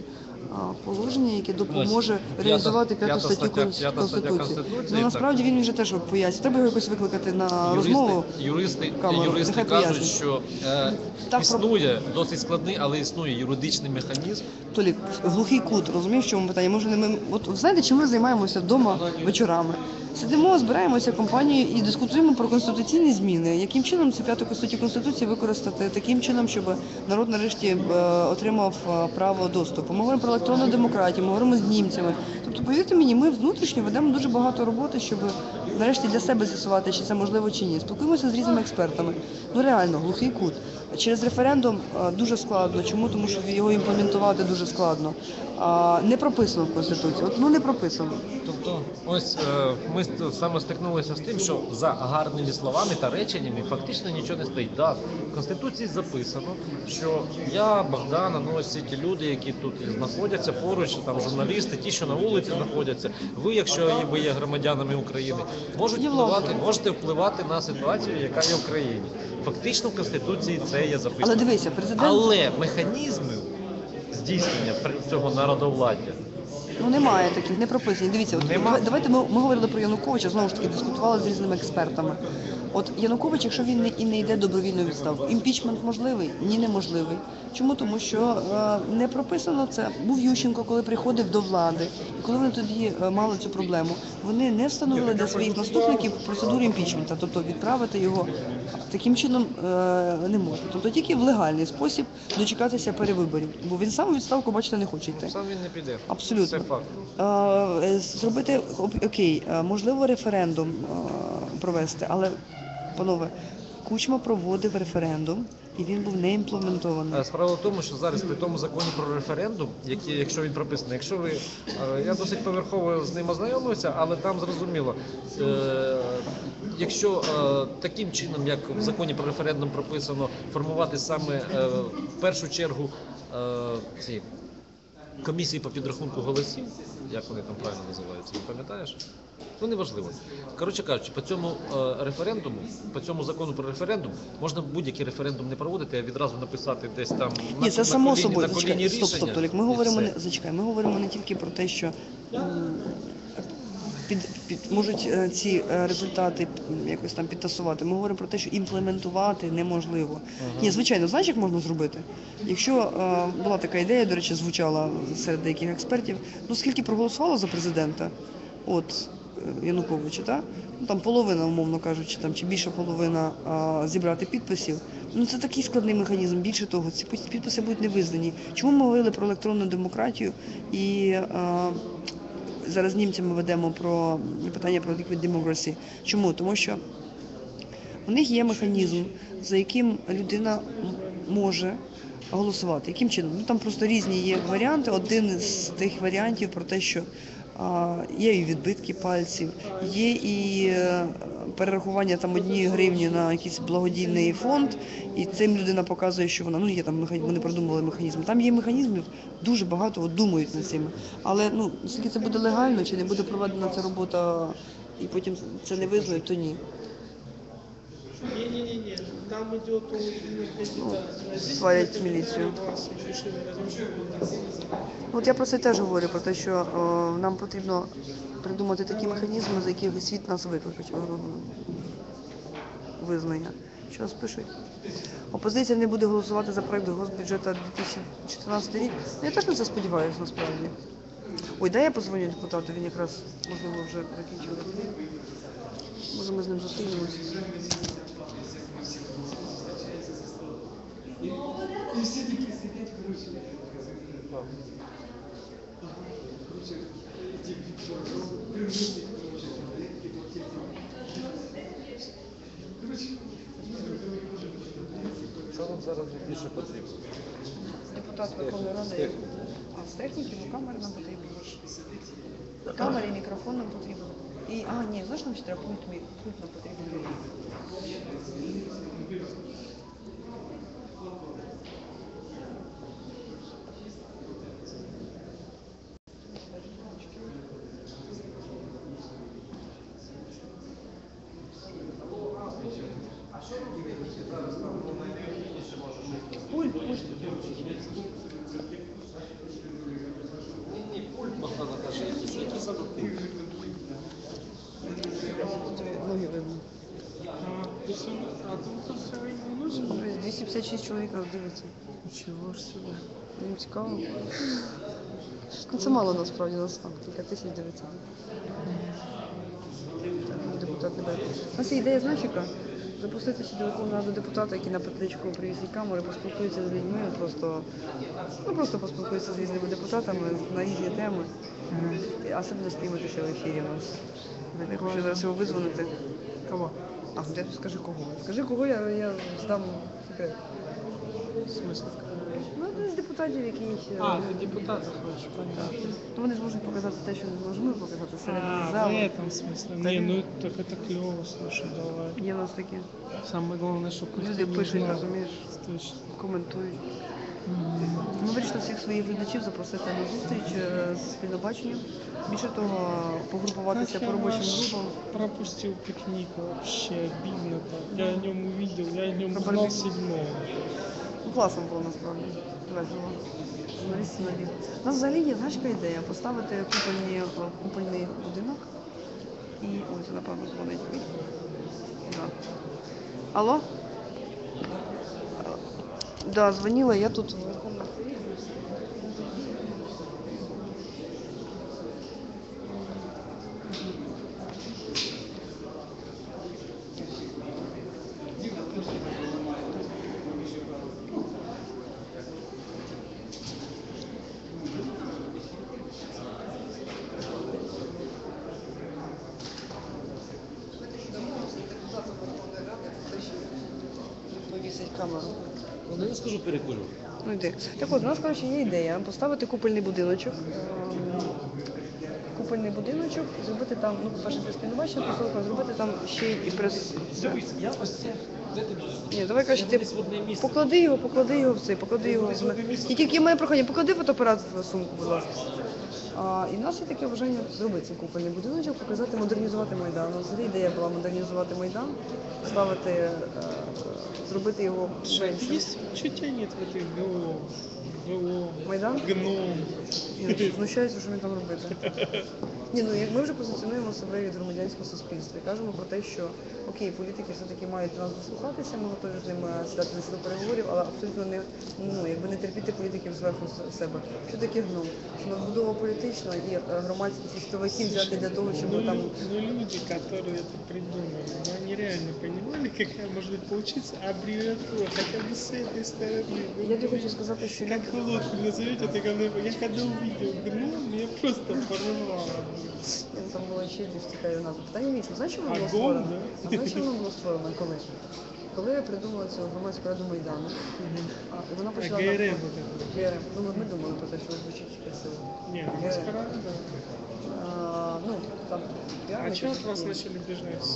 положення, яке допоможе реалізувати п'яту статтю Конституції. Конституції, Ну насправді він вже теж пояснює. Треба його якось викликати на розмову. юристи, Камеру, юристи нехай кажуть, пояснить. що е, Так, існує досить складний, але існує юридичний механізм. Толік, глухий кут, розумієш, в чому питання? Може, не ми. От знаєте, чим ми займаємося вдома вечорами? Сидимо, збираємося компанією і дискутуємо про конституційні зміни. Яким чином цю п'яту статтю конституції використати таким чином, щоб народ нарешті е, отримав е, право доступу? Ми говоримо про електронну демократію, ми говоримо з німцями. Тобто, повірте мені, ми внутрішньо ведемо дуже багато роботи, щоб нарешті для себе з'ясувати, чи це можливо чи ні. Спілкуємося з різними експертами. Ну реально, глухий кут. Через референдум е, дуже складно. Чому? Тому що його імплементувати дуже складно. А, не прописано в Конституції. От ну не прописано. Тобто, ось е, ми саме стикнулися з тим, що за гарними словами та реченнями фактично нічого не стоїть. Да, в Конституції записано, що я, Богдана, ну ось ці ті люди, які тут знаходяться поруч, там журналісти, ті, що на вулиці знаходяться. Ви, якщо є- ви є громадянами України, можуть Є влада. впливати, можете впливати на ситуацію, яка є в країні. Фактично в Конституції це є записано. Але дивися, президент Але механізми здійснення цього народовладдя ну немає таких, не прописані. Дивіться, от Нема. давайте ми, ми говорили про Януковича, знову ж таки дискутували з різними експертами. От Янукович, якщо він не і не йде добровільно відставку, імпічмент можливий? Ні, неможливий. Чому? Тому що е, не прописано це. Був Ющенко, коли приходив до влади, і коли вони тоді е, мали цю проблему, вони не встановили для своїх наступників процедуру імпічмента, тобто відправити його таким чином е, не можна. Тобто тільки в легальний спосіб дочекатися перевиборів, бо він сам у відставку, бачите, не хоче йти. сам він не піде. Абсолютно. Це факт. Е, Зробити ок- окей, е, можливо, референдум е, провести, але панове, Кучма проводив референдум і він був не імплементований. Е, Справа в тому, що зараз при тому законі про референдум, який, якщо він прописаний, якщо ви е, я досить поверхово з ним ознайомився, але там зрозуміло, е, якщо таким чином, як в законі про референдум прописано, формувати саме в першу чергу ці комісії по підрахунку голосів, як вони там правильно називаються, не пам'ятаєш? Ну неважливо. Коротше кажучи, по цьому е, референдуму, по цьому закону про референдум, можна будь-який референдум не проводити, а відразу написати десь там на, Ні, це на само коліні, собою. на Зачекай, коліні стоп, стоп, Толік. Ми говоримо не зачекай. Ми говоримо не тільки про те, що під, під можуть е, ці е, результати якось там підтасувати. Ми говоримо про те, що імплементувати неможливо. Ні, звичайно, знаєш, як можна зробити? Якщо е, була така ідея, до речі, звучала серед деяких експертів, ну скільки проголосувало за президента? От Януковича, так? Ну там половина, умовно кажучи, там чи більша половина а, зібрати підписів. Ну це такий складний механізм. Більше того, ці підписи будуть не визнані. Чому ми говорили про електронну демократію і а, зараз німцями ведемо про питання про liquid democracy? Чому? Тому що у них є механізм, за яким людина може голосувати. Яким чином? Ну там просто різні є варіанти. Один з тих варіантів про те, що є і відбитки пальців, є і е, перерахування там однієї гривні на якийсь благодійний фонд, і цим людина показує, що вона ну є там механізм, вони продумали механізм. Там є механізмів, дуже багато думають над цим. Але ну скільки це буде легально, чи не буде проведена ця робота, і потім це не визнають, то ні. Не-не-не, там идет о Ну, сварять міліцію. От я про це теж говорю, про те, що е, нам потрібно придумати такі механізми, за яких світ нас викликать, е, визнає. Що нас пишуть? Опозиція не буде голосувати за проект госбюджету 2014 рік. Ну, я теж на це сподіваюся, насправді. Ой, дай я позвоню депутату, він якраз, можливо, вже закінчив. Може, ми з ним зустрінемось. Що нам зараз більше потрібно? Депутат Верховної Ради. А з техніки, ну камери нам потрібно. Камери, і мікрофон нам потрібен. І, а, ні, знаєш, нам ще треба пульт, мі- пульт нам потрібен. Пульт, пульт. Ні, ні, пульт Богдана каже, якийсь, який саме пульт. Ноги видно. А, і все, а тут все не нужно. 256 чоловік дивиться. Чого ж сюди? Їм цікаво. Ну, це мало насправді нас там, кілька тисяч дивиться. Депутат не бере. У нас є ідея, знаєш, яка? Запустити сюди Верховну Раду депутата, які на петличку привезли камери, поспілкуються з людьми, просто, ну просто поспілкуються з різними депутатами на різні теми. А це буде стрімитися в ефірі у нас. Я хочу зараз його визвонити. Кого? А, де скажи кого? Скажи кого, я, я здам секрет В смысле? Ну, один з депутатів, який. е, А, ти депутата хочеш, понятно. Ну, вони зможуть показати те, що не можемо показати серед А, в залу. этом смысле. Да Не, не- ну так это клево, слушай, давай. Є в нас такі. Самое главное, что Люди пишуть, розумієш, Точно. коментують. Ми вирішили всіх своїх глядачів запросити на зустріч е, з спільнобаченням. Більше того, погрупуватися Как я по робочим ваш групам. пропустил пикник вообще обидно так. Я о нем увидел, я о нем Про узнал борьбу. седьмого. Ну, класно було насправді. Весело. Журналістів на У нас взагалі є, знаєш, яка ідея? Поставити купольні, купольний будинок. І ой, це напевно дзвонить. Да. Алло? Да, дзвонила, я тут в Верховному Суді. Повісить камеру. Ну, я скажу перекурю. Ну йди. Так от, у нас, коротше, є ідея поставити купольний будиночок. Купольний будиночок, зробити там, ну, по-перше, для спільнобачення посилку, зробити там ще й і прес. Дивись, я ось це. Де ти будеш? Ні, давай краще ти Десь в одне місце. поклади його, поклади його в цей, поклади його. в- І тільки моє прохання, поклади фотоапарат в сумку, будь ласка. А, і в нас є таке бажання зробити цей купольний будиночок, показати, модернізувати Майдан. У нас взагалі ідея була модернізувати Майдан, ставити, е, зробити його меншим. Есть, тебя нет в ГО? ГО. Майдан? Гном. Ні, знущаюся, що ми там робити. Ні, ну як ми вже позиціонуємо себе від громадянського суспільства і кажемо про те, що окей, політики все-таки мають нас дослухатися, ми готові з ними сідати на стіл переговорів, але абсолютно не ну якби не терпіти політиків зверху с- себе. Що таке гном? Що надбудова політична і е, громадськість і співаків взяти для того, Ну, щоб там лю- ну, люди, которые это придумали, ну, они реально понимали, какая может получиться аббревиатура, хотя бы с этой стороны. Ну, я тобі хочу сказати, що Как вы лодку назовете, так она... Я когда увидел гном, меня просто порвало. Він там була ще більш цікаві назви. Питання вічно. Знаєш, що воно було Агон, створено? А було створено коли? Коли я придумала цю громадську раду Майдану, а, і вона А почала ГРМ вот это. ГРМ. Ну, ми думали про те, що звучить красиво. Не, ГРМ. маскарад, да. А, ну, там, А піарники чего такі. вас начали бежать?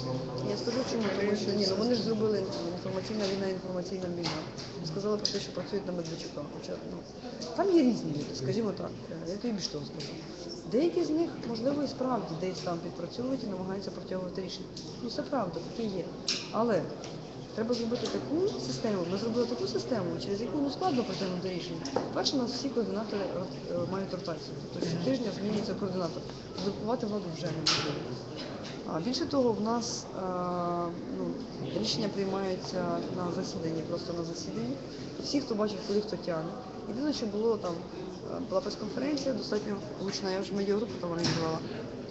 Я скажу чому, тому що ні, ну вони ж зробили інформаційна війна, інформаційна війна. Сказали про те, що працюють на Медведчука. Хоча ну там є різні люди, скажімо так. Е, Я тобі більш того скажу. Деякі з них, можливо, і справді десь там підпрацьовують і намагаються протягувати рішення. Ну це правда, таке є. Але треба зробити таку систему. Ми зробили таку систему, через яку ну складно протягнути рішення. Перше, у нас всі координатори е, мають ротацію. Тобто щотижня змінюється координатор. Блокувати владу вже неможливо. А більше того, в нас е, ну, рішення приймаються на засіданні, просто на засіданні. Всі, хто бачить, коли хто тягне. Єдине, що було там, була прес-конференція, достатньо гучна, я вже медіагрупу там організувала.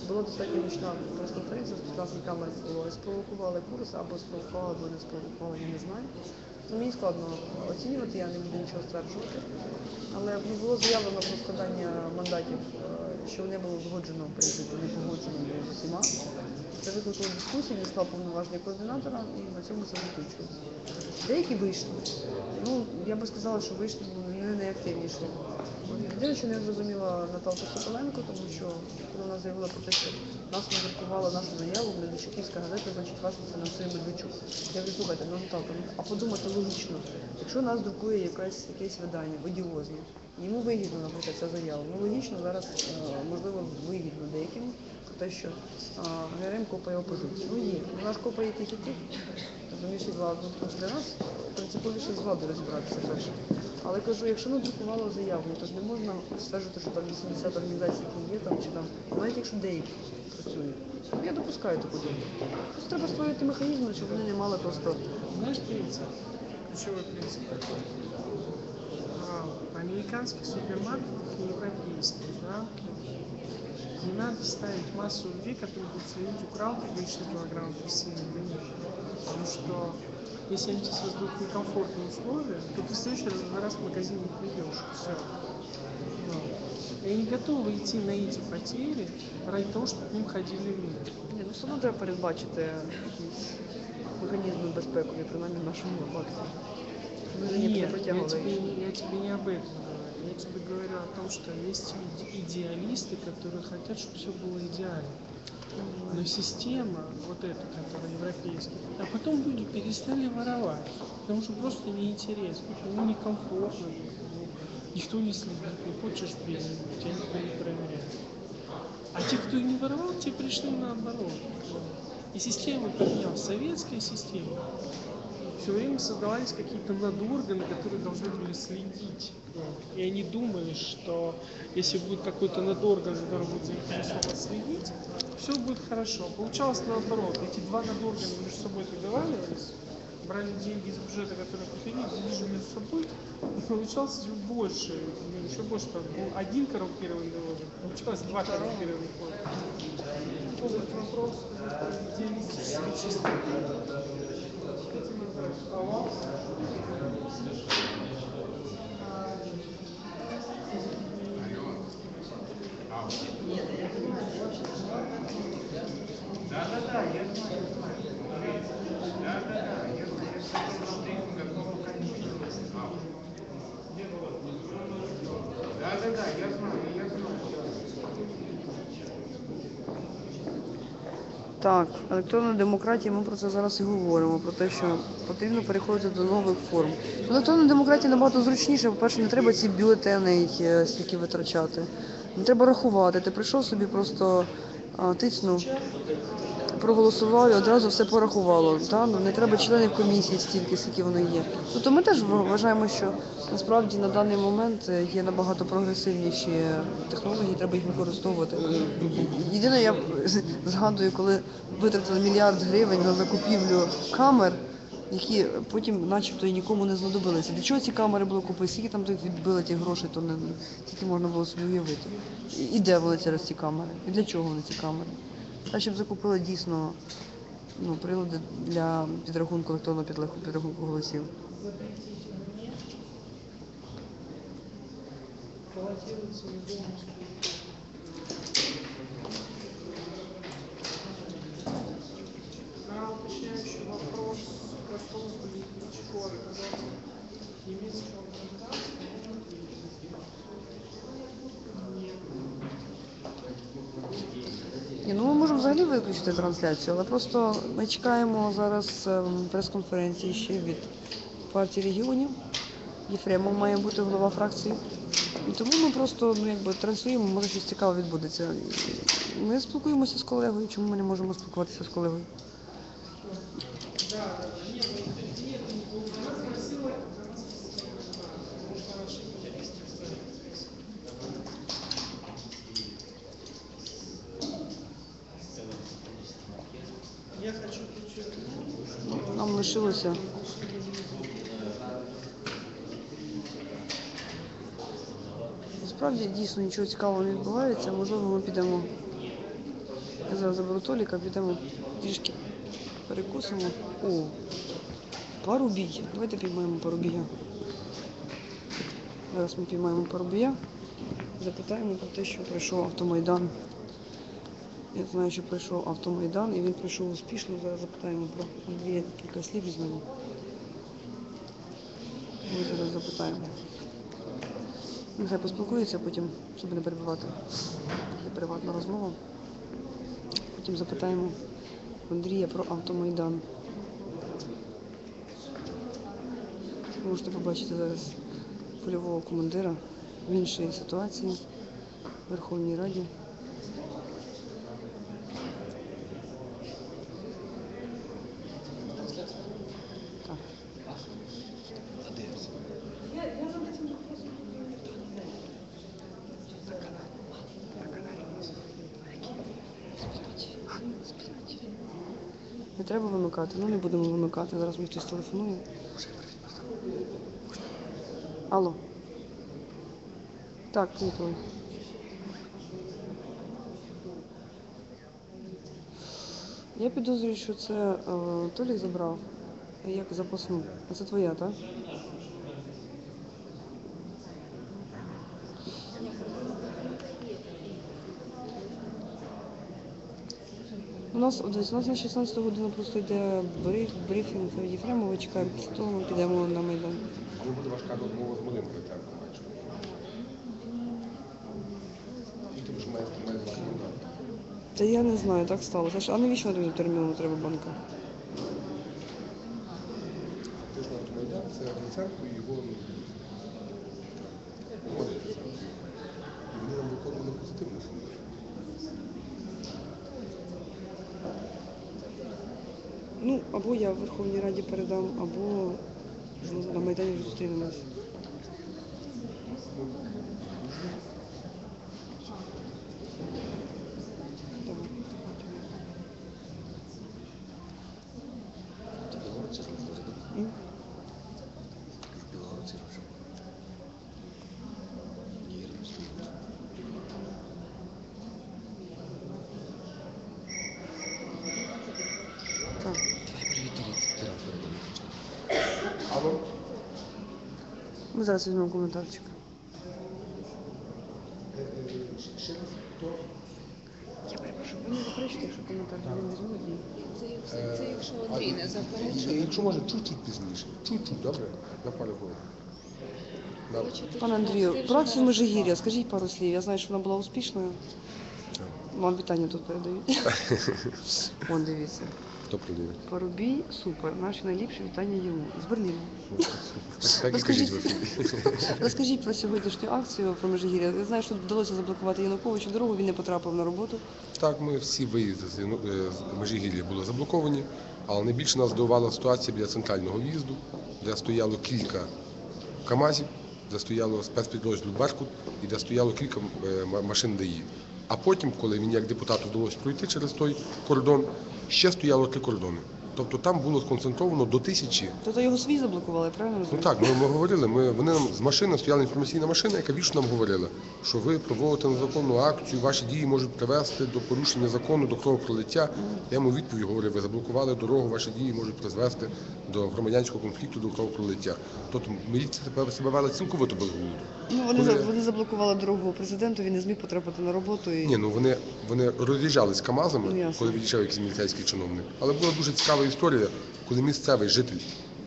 Була достатньо гучна прес-конференція, з 15 камер було. Спровокували курс або спровокували, або не спровокували, я не знаю. Ну, мені складно оцінювати, я не буду нічого стверджувати. Але було заявлено про складання мандатів е, що не було узгоджено, в принципі, не погоджено з усіма. Це викликало дискусію, він склав повноваження координатора і на цьому це закінчилось. Деякі вийшли. Ну, я би сказала, що вийшли ну, не найактивніші. Єдине, що не зрозуміла Наталка Соколенко, тому що вона заявила про те, що нас не друкувала нашу заяву, Медведчуківська газета, значить вас це на своє Медведчук. Я говорю, слухайте, ну Наталка, ну, а подумати логічно, якщо нас друкує якесь, якесь видання, одіозне, йому вигідно, наприклад, ця заява. Ну логічно зараз, е, можливо, вигідно деяким те, що ГРМ копає опозицію. Ну є, у нас копає тих і тих, розумієш, і владу. Для нас принциповіше з владою розібратися перше. Але кажу, якщо не друкувало заяву, ну, то ж не можна стверджувати, що там 80 організацій, які є там, чи там, навіть якщо деякі працюють. Я допускаю таку думку. Просто треба створювати механізми, щоб вони не мали просто Знаешь принцип? Ключевой принцип какой? А, Американских супермаркетах и европейских, да? Не надо ставить массу людей, которые будут следить, украл ты лишний килограмм апельсина или нет. Потому что если они тебе создадут некомфортные условия, то ты в следующий раз в магазин не придешь. Все. И они готовы идти на эти потери ради того, чтобы к ним ходили люди. Ні, ну все одно треба передбачити якісь механізми безпекові, принаймні в нашому випадку. Ми вже ніби не Нет, я протягували. тебе, не- я тебе не об этом говорю. Я тебе говорю о том, что есть иде- идеалисты, которые хотят, чтобы все было идеально. Но система, вот эта, которая европейская, а потом люди перестали воровать, потому что просто неинтересно, ну некомфортно, ну, никто не следит, не хочешь где-нибудь, тебя никто не проверяет. А те, кто не воровал, те пришли наоборот. И система поменялась, советская система все время создавались какие-то надорганы, которые должны были следить. И они думали, что если будет какой-то надорган, который будет заинтересован следить, все будет хорошо. Получалось наоборот. Эти два надоргана между собой договаривались, брали деньги из бюджета, которые приходили, делили между собой, и получалось еще больше, еще больше, там был один коррумпированный орган, получалось два коррумпированных этот вопрос идеалистической чистоты. Так, електронна демократія, ми про це зараз і говоримо, про те, що потрібно переходити до нових форм. Електронна демократія набагато зручніше, по-перше, не треба ці бюлетени е, стільки витрачати. Не треба рахувати. Ти прийшов собі, просто а, тиснув, проголосував і одразу все порахувало. Та? Ну, не треба членів комісії стільки, скільки воно є. Тобто ми теж вважаємо, що насправді на даний момент е, є набагато прогресивніші технології, треба їх використовувати. Єдине, я згадую, коли витратили мільярд гривень на закупівлю камер, які потім начебто і нікому не знадобилися. Для чого ці камери було купити? Скільки там тих відбили ті гроші, то не тільки можна було собі уявити. І, де вони через ці камери? І для чого вони ці камери? Та щоб закупили дійсно ну, прилади для підрахунку електронного підрахунку, голосів. уточняющий вопрос, немецкого. Ні, ну ми можемо взагалі виключити трансляцію, але просто ми чекаємо зараз ем, прес-конференції ще від партії регіонів. Єфремов має бути голова фракції. І тому ми просто ну, якби, транслюємо, може щось цікаве відбудеться. Ми спілкуємося з колегою, чому ми не можемо спілкуватися з колегою? Я хочу ключи. Нам лишилося. Насправді дійсно нічого цікавого не відбувається. Можливо, ми підемо. Я зараз заберу Толіка, підемо трішки перекусимо. О, парубій. Давайте піймаємо парубія. Зараз ми піймаємо парубія. Запитаємо про те, що пройшов автомайдан. Я знаю, що пройшов автомайдан і він пройшов успішно. Зараз запитаємо про Андрія кілька слів з нього. Ми зараз запитаємо. Нехай поспілкується, потім, щоб не перебивати. Є приватна розмова. Потім запитаємо Андрія про автомайдан. Можете побачити зараз польового командира в іншій ситуації в Верховній Раді. Так. Не треба вимикати, ну не будемо вимикати. Зараз мені хтось телефонує. Алло. Так, поїхали. Я підозрюю, що це е, Толік забрав як запасну. Це твоя, так? У нас, десь, у нас на 16 годину просто йде брифінг Єфремова, чекаємо, після того ми підемо на Майдан. Але буде важка розмова з малим Петренком, бачу. І тому що має має два. Та я не знаю, так сталося. А навіщо на терміново треба банка? Ти ж на Майдан, це Гриценко і його входить Гриценко. І вони нам виконували позитивну функцію. Ну, або я в Верховній Раді передам, або на Майдані зустрінемось. Давай. М? Так. Алло? Ми зараз візьмемо коментарчик. Е, е? Я перепрошую, ви не заперечуєте, якщо коментар не візьмемо? Це, це якщо Андрій не заперечує. Якщо може, чуть-чуть пізніше. Чуть-чуть, добре? На пару хвилин. Добре. Пане Андрію, про акцію Межигір'я, скажіть пару слів. Я знаю, що вона була успішною. Вам вітання тут передають. Вон дивіться. Хто придіє? Парубій, супер. Наші найліпші вітання йому. З. Так і кажіть в ефірі. Розкажіть про сьогоднішню акцію про Межигір'я. Я знаю, що вдалося заблокувати Януковичу дорогу, він не потрапив на роботу. Так, ми всі виїзди з Яну- е, з Межигір'я були заблоковані, але найбільше нас здивувала ситуація біля центрального в'їзду, де стояло кілька КАМАЗів, де стояло спецпідрозділ Беркут і де стояло кілька е, м- машин ДАІ. А потім, коли мені як депутату вдалося пройти через той кордон, ще стояло три кордони. Тобто там було сконцентровано до тисячі Тобто його свій заблокували, правильно Ну так, ми, ми говорили. Ми вони нам з машини стояла інформаційна машина, яка вічно нам говорила, що ви проводите незаконну акцію, ваші дії можуть привести до порушення закону, до кровопролиття. Я йому відповідь говорю, ви заблокували дорогу, ваші дії можуть призвести до громадянського конфлікту, до кровопролиття. Тобто міліція тепер себе вела цілковито без глузду. Ну, вони, Коли- вони заблокували дорогу президенту, він не зміг потрапити на роботу. І... Ні, ну вони, вони роз'їжджались КАМАЗами, Ну, ясно. коли від'їжджав якийсь міліцейський чиновник. Але була дуже цікава історія, коли місцевий житель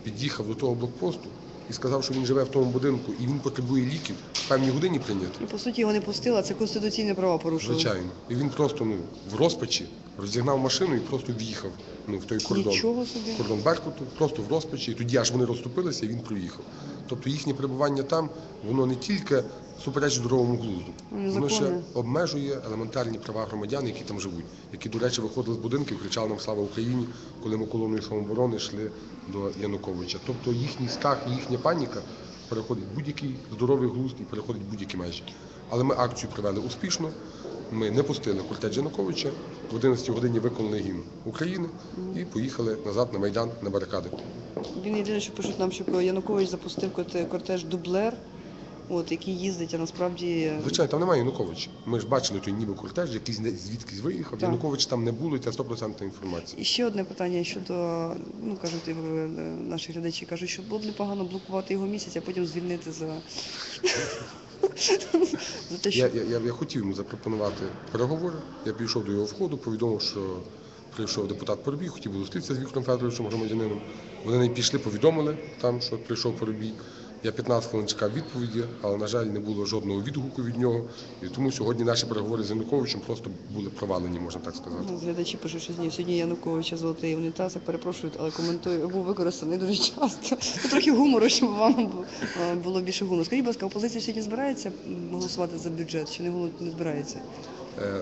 під'їхав до того блокпосту і сказав, що він живе в тому будинку і він потребує ліків в певній годині прийняти. І по суті його не пустили, а це конституційне право порушило. Звичайно. І він просто ну, в розпачі розігнав машину і просто в'їхав ну, в той кордон. Нічого собі. Кордон Беркуту, просто в розпачі. І тоді аж вони розступилися і він проїхав. Тобто їхнє перебування там, воно не тільки суперечить здоровому глузду, Ну, воно ще обмежує елементарні права громадян, які там живуть, які, до речі, виходили з будинків і кричали нам Слава Україні, коли ми колоною самооборони йшли до Януковича. Тобто їхній страх і їхня паніка переходить будь-який здоровий глузд і переходить будь-які межі. Але ми акцію провели успішно. Ми не пустили кортеж Януковича, в 11 годині виконали гімн України і поїхали назад на Майдан на барикади. Він єдине, що пишуть нам, що Янукович запустив кортеж дублер, от, який їздить, а насправді Звичайно, там немає Януковича. Ми ж бачили той ніби кортеж, який звідкись виїхав. Так. Янукович там не було, і це 100% інформація. І ще одне питання щодо, ну кажуть, е, наші глядачі кажуть, що було б непогано блокувати його місяць, а потім звільнити за За те, що Я, я, я, я хотів йому запропонувати переговори. Я пішов до його входу, повідомив, що прийшов депутат Поробій, хотів би зустрітися з Віктором Федоровичем, громадянином. Вони не пішли, повідомили там, що прийшов Поробій. Я 15 хвилин чекав відповіді, але, на жаль, не було жодного відгуку від нього. І тому сьогодні наші переговори з Януковичем просто були провалені, можна так сказати. Ну, Глядачі пишуть, що ні, сьогодні Януковича золотий унітаз, я перепрошую, але коментую, був використаний дуже часто. Ну, Трохи гумору, щоб вам бу- було більше гумору. Скажіть, будь ласка, опозиція сьогодні збирається голосувати за бюджет чи не, не збирається? Е,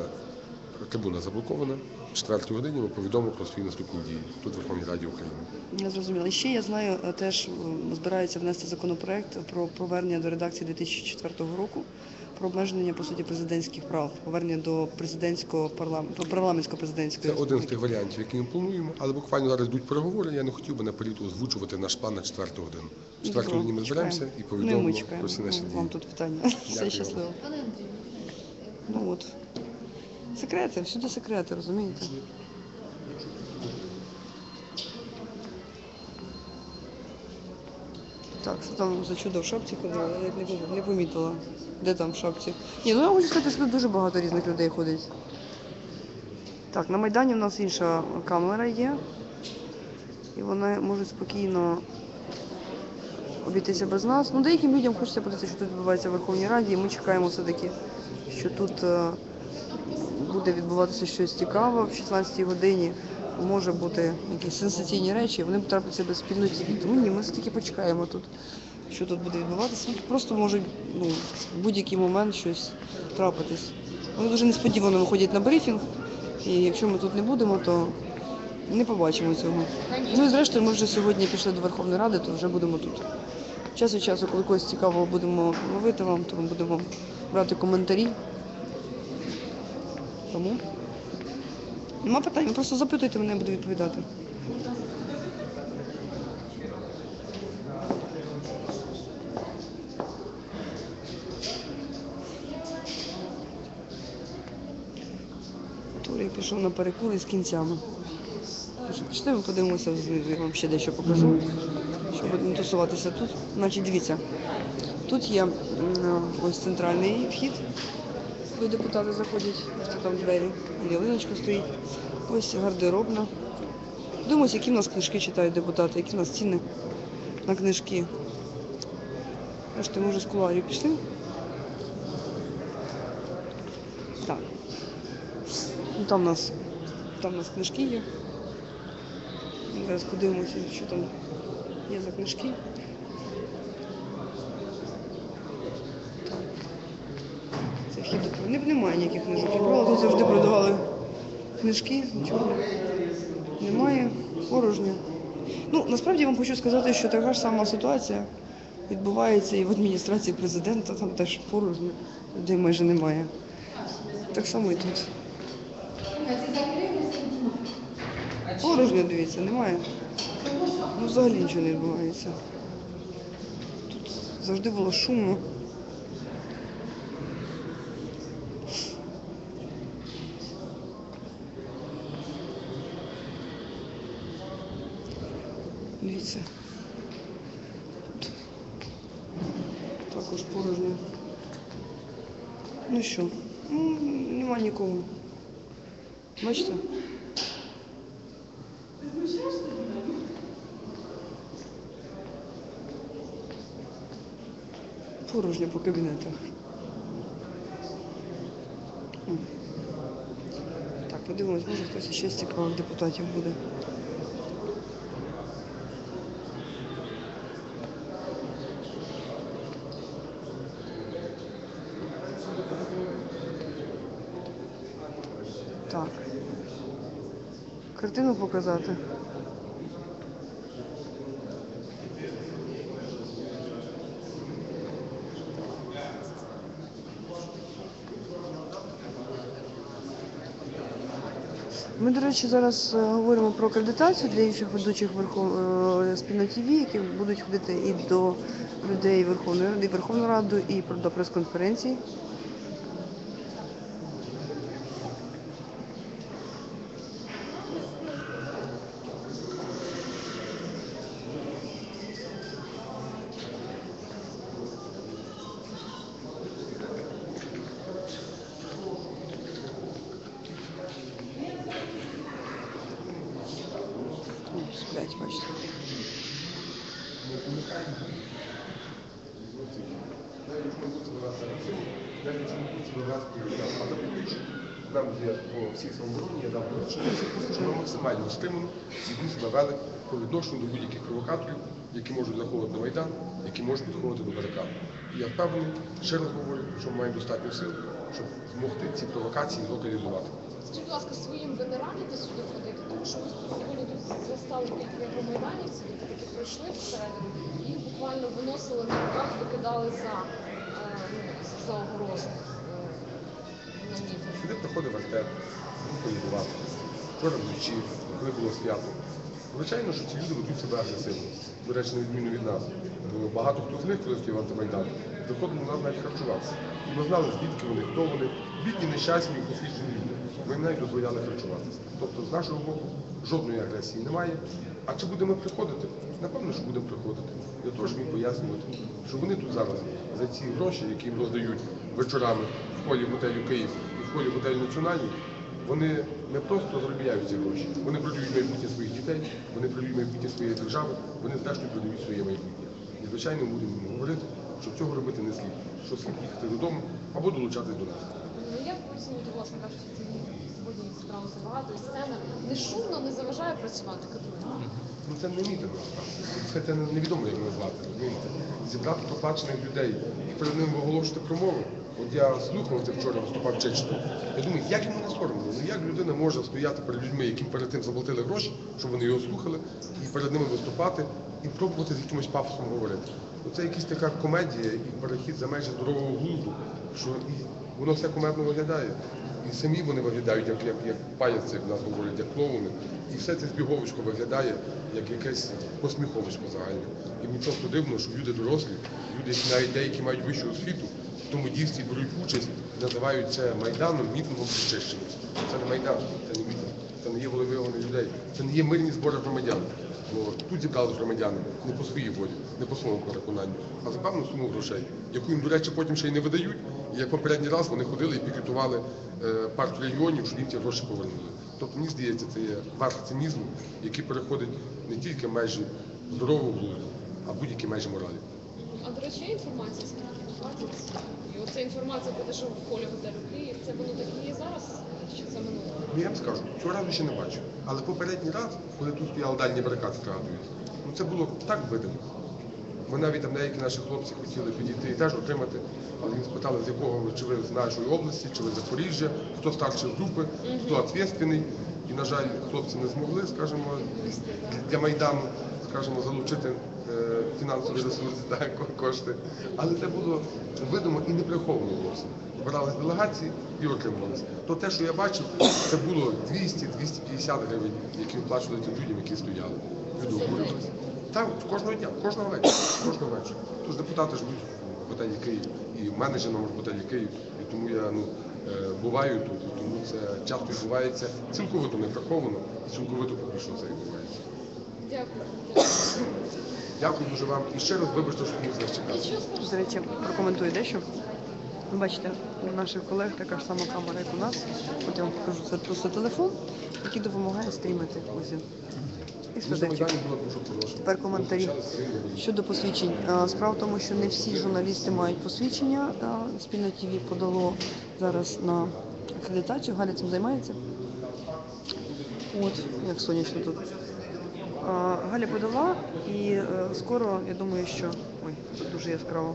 Трибуна заблокована. 4 годині ми повідомимо про свої наступні дії тут в Верховній Раді України. Я зрозуміла. І ще я знаю, е, теж м, збирається внести законопроект про повернення до редакції 2004 року про обмеження по суті президентських прав, повернення до президентського парламенту, парламентсько президентської Це один з тих варіантів, які ми плануємо, але буквально зараз йдуть переговори. Я не хотів би наперед озвучувати наш план на 4 годину. В 4 годині ми зберемося і Ну, ми повідомимо про всі наші Ну, дії. Вам тут питання. Все щасливо. Ну от. Секрети, всюди секрети, розумієте? Так, що там за чудо в шапці ходила, я не, не помітила. Де там в шапці? Ні, ну я хочу сказати, що тут дуже багато різних людей ходить. Так, на Майдані в нас інша камера є. І вони можуть спокійно обійтися без нас. Ну, деяким людям хочеться подивитися, що тут відбувається в Верховній Раді, і ми чекаємо все-таки, що тут е, буде відбуватися щось цікаве в 16-й годині. Може бути якісь сенсаційні речі, вони потрапляться без спільної TV. Тому ні, ми все-таки почекаємо тут, що тут буде відбуватися. Просто може ну, в будь-який момент щось трапитись. Вони дуже несподівано виходять на брифінг, і якщо ми тут не будемо, то не побачимо цього. Ну і зрештою, ми вже сьогодні пішли до Верховної Ради, то вже будемо тут. Час від часу, коли когось цікавого будемо ловити вам, то ми будемо брати коментарі. Тому нема питань, просто запитуйте мене, я буду відповідати. Турі пішов на перекури з кінцями. Пішли, ми подивимося я вам ще дещо покажу, що будемо тусуватися тут. Значить, дивіться, тут є ось центральний вхід, коли депутати заходять, ось там двері, ялиночка стоїть, ось гардеробна. Дивимося, які в нас книжки читають депутати, які в нас ціни на книжки. Бачите, може з куларів пішли. Так. Ну, там у нас, там у нас книжки є. Зараз подивимося, що там є за книжки. Так. Це вхід до не, немає ніяких книжок. Я брала, тут завжди продавали книжки, нічого немає, порожньо. Ну, насправді я вам хочу сказати, що така ж сама ситуація відбувається і в адміністрації президента, там теж порожньо, людей майже немає. Так само і тут. Порожньо, дивіться, немає. Ну, взагалі нічого не відбувається. Тут завжди було шумно. Дивіться. Тут також порожньо. Ну що, ну, нема нікого. Бачите? Порожньо по кабінетах. М. Так, подивимось, може хтось ще з цікавих депутатів буде. Так. Картину показати. Ми, до речі, зараз е, говоримо про акредитацію для інших ведучих Верхов... е, спільно ТВ, які будуть ходити і до людей Верховної Ради, і до прес-конференцій. навіть ці вулиці Луганської я адаптуєш. Нам є по всій самообороні, я дав доручення, що ми максимально стримано і дуже навели по відношенню до будь-яких провокаторів, які можуть заходити на Майдан, які можуть підходити до. І я впевнений, ще раз говорю, що ми маємо достатньо сил, щоб змогти ці провокації локалізувати. Скажіть, будь ласка, своїм радите сюди ходити, тому що ми сьогодні тут застали кілька громадянців, які прийшли всередину, і їх буквально виносили на руках, викидали за, е, ну, за огорожу е. Сюди приходив артет, полюбувати. Вчора вночі, коли було свято. Звичайно, що ці люди ведуть себе агресивно. До речі, на відміну від нас. Бо багато хто з них, коли стояв антимайдан, виходили до нас навіть харчуватися. І ми знали, звідки вони, хто вони, бідні, нещасні, посвідчені люди. Ми навіть дозволяли харчуватися. Тобто, з нашого боку, жодної агресії немає. А чи будемо приходити? Напевно, що будемо приходити. Того, щоб їм пояснювати, що вони тут зараз за ці гроші, які їм роздають вечорами в холі готелю Київ і в холі готелю Національний, вони не просто заробляють ці гроші, вони продають майбутнє своїх дітей, вони продають майбутнє своєї держави, вони зрештою продають своє майбутнє. І звичайно будемо говорити, що цього робити не слід, що слід їхати додому або долучатись до нас. Ну як оцінюєте, власне кажучи, ці сьогодні зібралося багато і сцена не шумно, не заважає працювати кадрові? Ну це не мітинг насправді. Це, це невідомо, як назвати. Зібрати проплачених людей і перед ними оголошувати промову. От я слухав це вчора виступав Чечетов. Я думаю, як йому не соромно? Ну як людина може стояти перед людьми, яким перед тим заплатили гроші, щоб вони його слухали, і перед ними виступати і пробувати з якимось пафосом говорити. Ну, Це якась така комедія і перехід за межі здорового глузду, що і воно все комедно виглядає. І самі вони виглядають, як, як, як паяці, в нас говорять, як клоуни. І все це збіговочко виглядає як якесь посміховисько загальне. І просто дивно, що люди дорослі, люди, навіть деякі мають вищу освіту, тому дійстві беруть участь, називають це майданом, мітингом причищення. Це не майдан, це не мітинг, це не є волевиявлення людей, це не є мирні збори громадян. Бо тут зібрались громадяни не по своїй волі, не по своєму переконанню, а за певну суму грошей, яку їм, до речі, потім ще й не видають. І як попередній раз вони ходили і пікетували е, партію регіонів, щоб їм ці гроші повернули. Тобто, мені здається, це є верх цинізму, який переходить не тільки межі здорового глузду, а будь-які межі моралі. А до речі, інформація, скільки І оця інформація те, що в холі готелю Київ, це воно так і є зараз? Чи це минуло? Ну, я вам скажу, цього разу ще не бачу. Але попередній раз, коли тут стояли дальні барикади, згадують, ну це було так видимо. Ми навіть там деякі наші хлопці хотіли підійти і теж отримати, але їм спитали, з якого ви, чи ви з нашої області, чи ви з Запоріжжя, хто старший групи, хто відповідальний. І, на жаль, хлопці не змогли, скажімо, для Майдану, скажімо, залучити фінансові ресурси, так, кошти. Але це було видимо і не приховано зовсім. Збирались делегації і отримувалися. То те, що я бачив, це було 200-250 гривень, які виплачували тим людям, які стояли. Люди. Так, кожного дня, кожного вечора, кожного вечора. Тож депутати живуть в готелі Київ і менеджером в готелі Київ, і тому я ну, е, буваю тут, і тому це часто відбувається цілковито не враховано і цілковито публічно це відбувається. Дякую. Дякую дуже вам і ще раз вибачте, що ми вас чекали. До речі, прокоментую дещо. Ви бачите, у наших колег така ж сама камера, як у нас. От я вам покажу, це просто телефон, який допомагає стрімити озін. І студентів. Тепер коментарі щодо посвідчень. Е, Справа в тому, що не всі журналісти мають посвідчення. Е, Спільно ТВ подало зараз на акредитацію. Галя цим займається. От, як сонячно тут. Е, Галя подала і е, скоро, я думаю, що. Ой, тут дуже яскраво.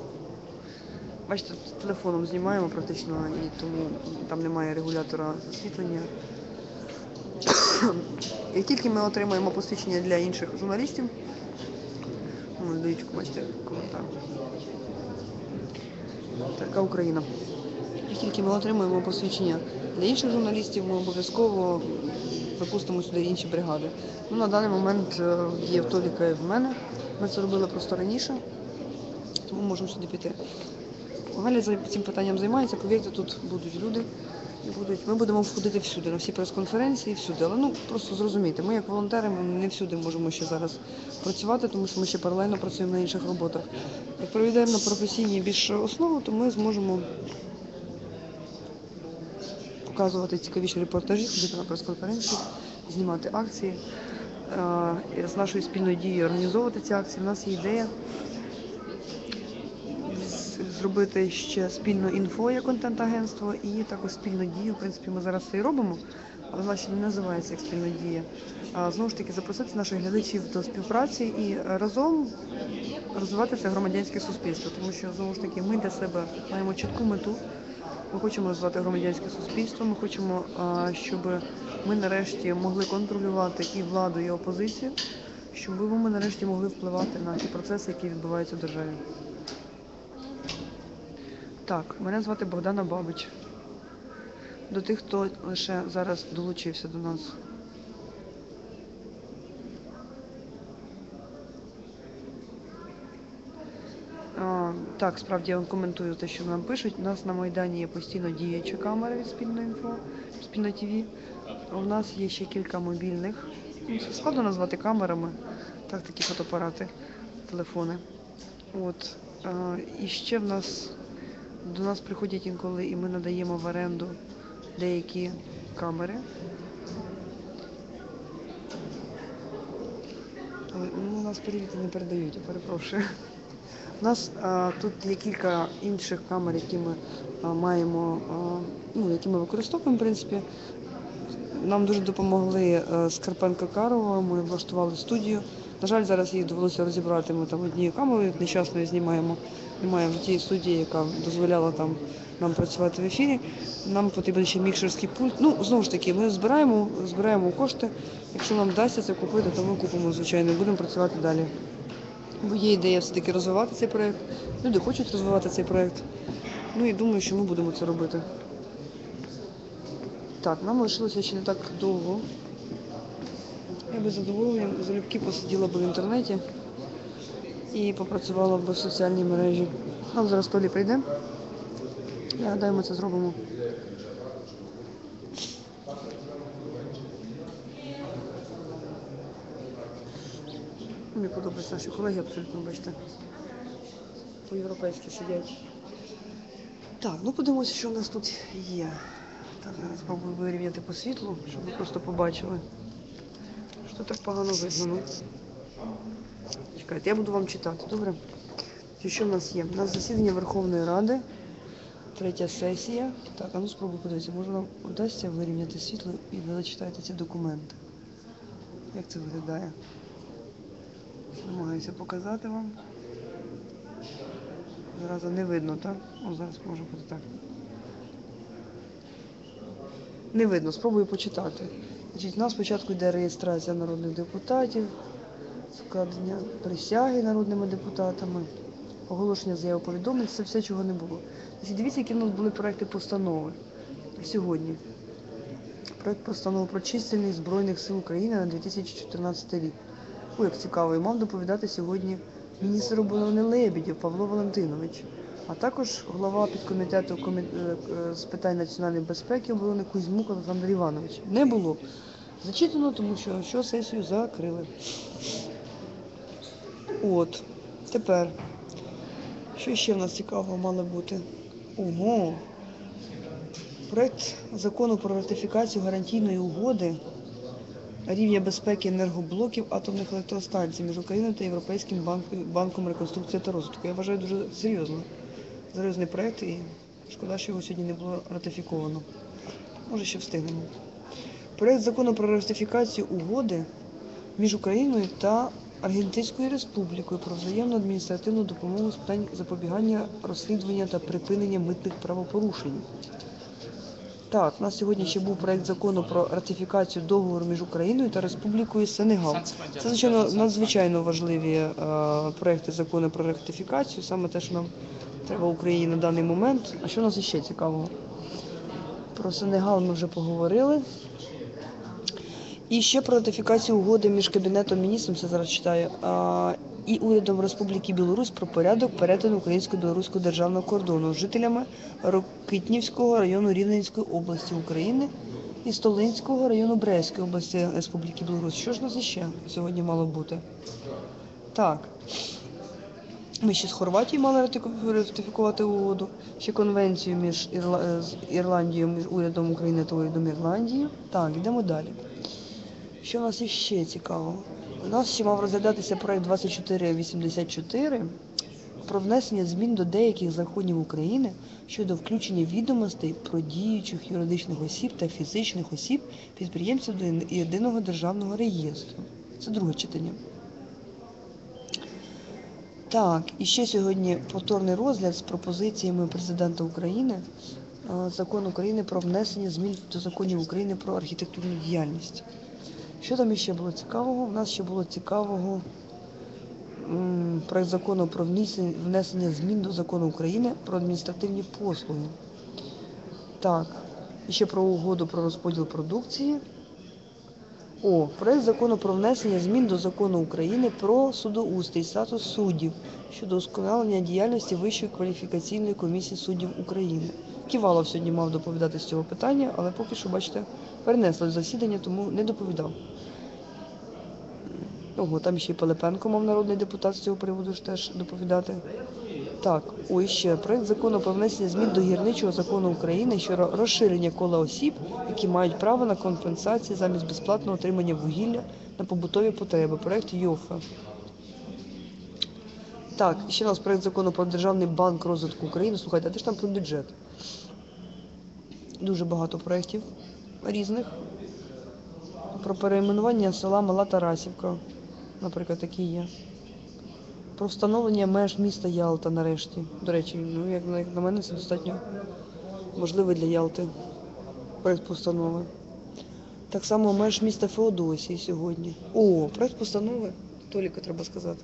Бачите, тут телефоном знімаємо практично, і тому там немає регулятора освітлення. Як тільки ми отримаємо посвідчення для інших журналістів, ну, дають, бачите, коментар. Така Україна. Як тільки ми отримаємо посвідчення для інших журналістів, ми обов'язково запустимо сюди інші бригади. Ну, на даний момент е, є в і в мене. Ми це робили просто раніше, тому можемо сюди піти. Галя цим питанням займається, повірте, тут будуть люди. Будуть, ми будемо входити всюди, на всі прес-конференції, всюди. Але ну просто зрозумійте, ми як волонтери ми не всюди можемо ще зараз працювати, тому що ми ще паралельно працюємо на інших роботах. Як проведемо на професійній більш основу, то ми зможемо показувати цікавіші репортажі, ходити на прес-конференції, знімати акції. Е, З нашою спільною дією організовувати ці акції. У нас є ідея зробити ще спільну інфо як контент-агентство і також спільну дію. В принципі, ми зараз це і робимо, але вона ще не називається як спільна дія. А знову ж таки запросити наших глядачів до співпраці і разом розвивати це громадянське суспільство, тому що знову ж таки ми для себе маємо чітку мету. Ми хочемо розвивати громадянське суспільство. Ми хочемо, щоб ми нарешті могли контролювати і владу, і опозицію, щоб ми нарешті могли впливати на ті процеси, які відбуваються в державі. Так, мене звати Богдана Бабич. До тих, хто лише зараз долучився до нас. А, так, справді я вам коментую те, що нам пишуть. У нас на Майдані є постійно діюча камера від спільної інфо, спільно ТВ. У нас є ще кілька мобільних. Ну, складно назвати камерами. Так, такі фотоапарати, телефони. От. А, і ще в нас до нас приходять інколи, і ми надаємо в оренду деякі камери. Але ну, у нас перевірки не передають, я перепрошую. У нас а, тут є кілька інших камер, які ми а, маємо, а, ну, які ми використовуємо, в принципі. Нам дуже допомогли е, Скарпенко Карова, ми влаштували студію. На жаль, зараз їх довелося розібрати. Ми там однією камерою нещасною знімаємо. Немає в тій студії, яка дозволяла там нам працювати в ефірі. Нам потрібен ще мікшерський пульт. Ну, знову ж таки, ми збираємо, збираємо кошти. Якщо нам вдасться це купити, то ми купимо, звичайно, будемо працювати далі. Бо є ідея все-таки розвивати цей проєкт. Люди хочуть розвивати цей проєкт. Ну і думаю, що ми будемо це робити. Так, нам лишилося ще не так довго. Я би задоволенням залюбки посиділа б в інтернеті і попрацювала б в соціальній мережі. Нам зараз Толі прийде. Я гадаю, ми це зробимо. Мені подобаються наші колеги абсолютно, бачите. По-європейськи сидять. Так, ну подивимося, що в нас тут є. Так, зараз спробую вирівняти по світлу, щоб ви просто побачили. Що так погано видно. Ну. Чекайте, я буду вам читати, добре? Що в нас є? У нас засідання Верховної Ради, третя сесія. Так, а ну спробуй подивитися, може вам вдасться вирівняти світло і ви зачитаєте ці документи. Як це виглядає? Намагаюся показати вам. Зразу не видно, так? О, зараз може бути так. Не видно, спробую почитати. Значить, у нас спочатку йде реєстрація народних депутатів, складення присяги народними депутатами, оголошення заяви повідомлень, це все, чого не було. Значить, дивіться, які в нас були проекти постанови сьогодні. Проект постанови про чисельність Збройних сил України на 2014 рік. Ой, як цікаво, і мав доповідати сьогодні міністр оборони Лебедєв Павло Валентинович, а також голова підкомітету комі- е, е, з питань національної безпеки оборони Кузьмук Олександр Іванович. Не було зачитано, тому що, що сесію закрили. От, тепер, що ще в нас цікавого мало бути? Ого! Проект закону про ратифікацію гарантійної угоди рівня безпеки енергоблоків атомних електростанцій між Україною та Європейським банком, реконструкції та розвитку. Я вважаю дуже серйозно. Серйозний проект і шкода, що його сьогодні не було ратифіковано. Може, ще встигнемо. Проект закону про ратифікацію угоди між Україною та Аргентинською Республікою про взаємну адміністративну допомогу з питань запобігання, розслідування та припинення митних правопорушень. Так, у нас сьогодні ще був проект закону про ратифікацію договору між Україною та Республікою Сенегал. Це, звичайно, надзвичайно важливі е, проекти закону про ратифікацію, саме те, що нам треба Україні на даний момент. А що у нас іще цікавого? Про Сенегал ми вже поговорили. І ще про ратифікацію угоди між Кабінетом міністрів, це зараз читаю, і урядом Республіки Білорусь про порядок перетину українсько-білоруського державного кордону жителями Рокитнівського району Рівненської області України і Столинського району Брестської області Республіки Білорусь. Що ж нас іще сьогодні мало бути? Так. Ми ще з Хорватією мали ратифікувати угоду, ще конвенцію між Ірла... з Ірландією, між урядом України та урядом Ірландії. Так, йдемо далі. Що у нас іще цікавого? У нас ще мав розглядатися проект 2484. про внесення змін до деяких законів України щодо включення відомостей про діючих юридичних осіб та фізичних осіб підприємців до єдиного державного реєстру. Це друге читання. Так, і ще сьогодні повторний розгляд з пропозиціями президента України е, закон України про внесення змін до законів України про архітектурну діяльність. Що там іще було цікавого? У нас ще було цікавого м, проект закону про внесення, змін до закону України про адміністративні послуги. Так, і ще про угоду про розподіл продукції. О, проект закону про внесення змін до закону України про судоустрій, статус суддів щодо удосконалення діяльності Вищої кваліфікаційної комісії суддів України. Ківалов сьогодні мав доповідати з цього питання, але поки що, бачите, перенесли засідання, тому не доповідав. Ого, там ще й Пилипенко мав народний депутат з цього приводу ж теж доповідати. Так, ой, ще проект закону про внесення змін до гірничого закону України щодо розширення кола осіб, які мають право на компенсації замість безплатного отримання вугілля на побутові потреби. Проект ЙОФА. Так, ще у нас проект закону про Державний банк розвитку України. Слухайте, а де ж там про бюджет? Дуже багато проєктів різних. Про перейменування села Мала Тарасівка, наприклад, такі є. Про встановлення меж міста Ялта нарешті. До речі, ну як на, мене, це достатньо можливий для Ялти постанови. Так само меж міста Феодосії сьогодні. О, постанови. Толіка треба сказати.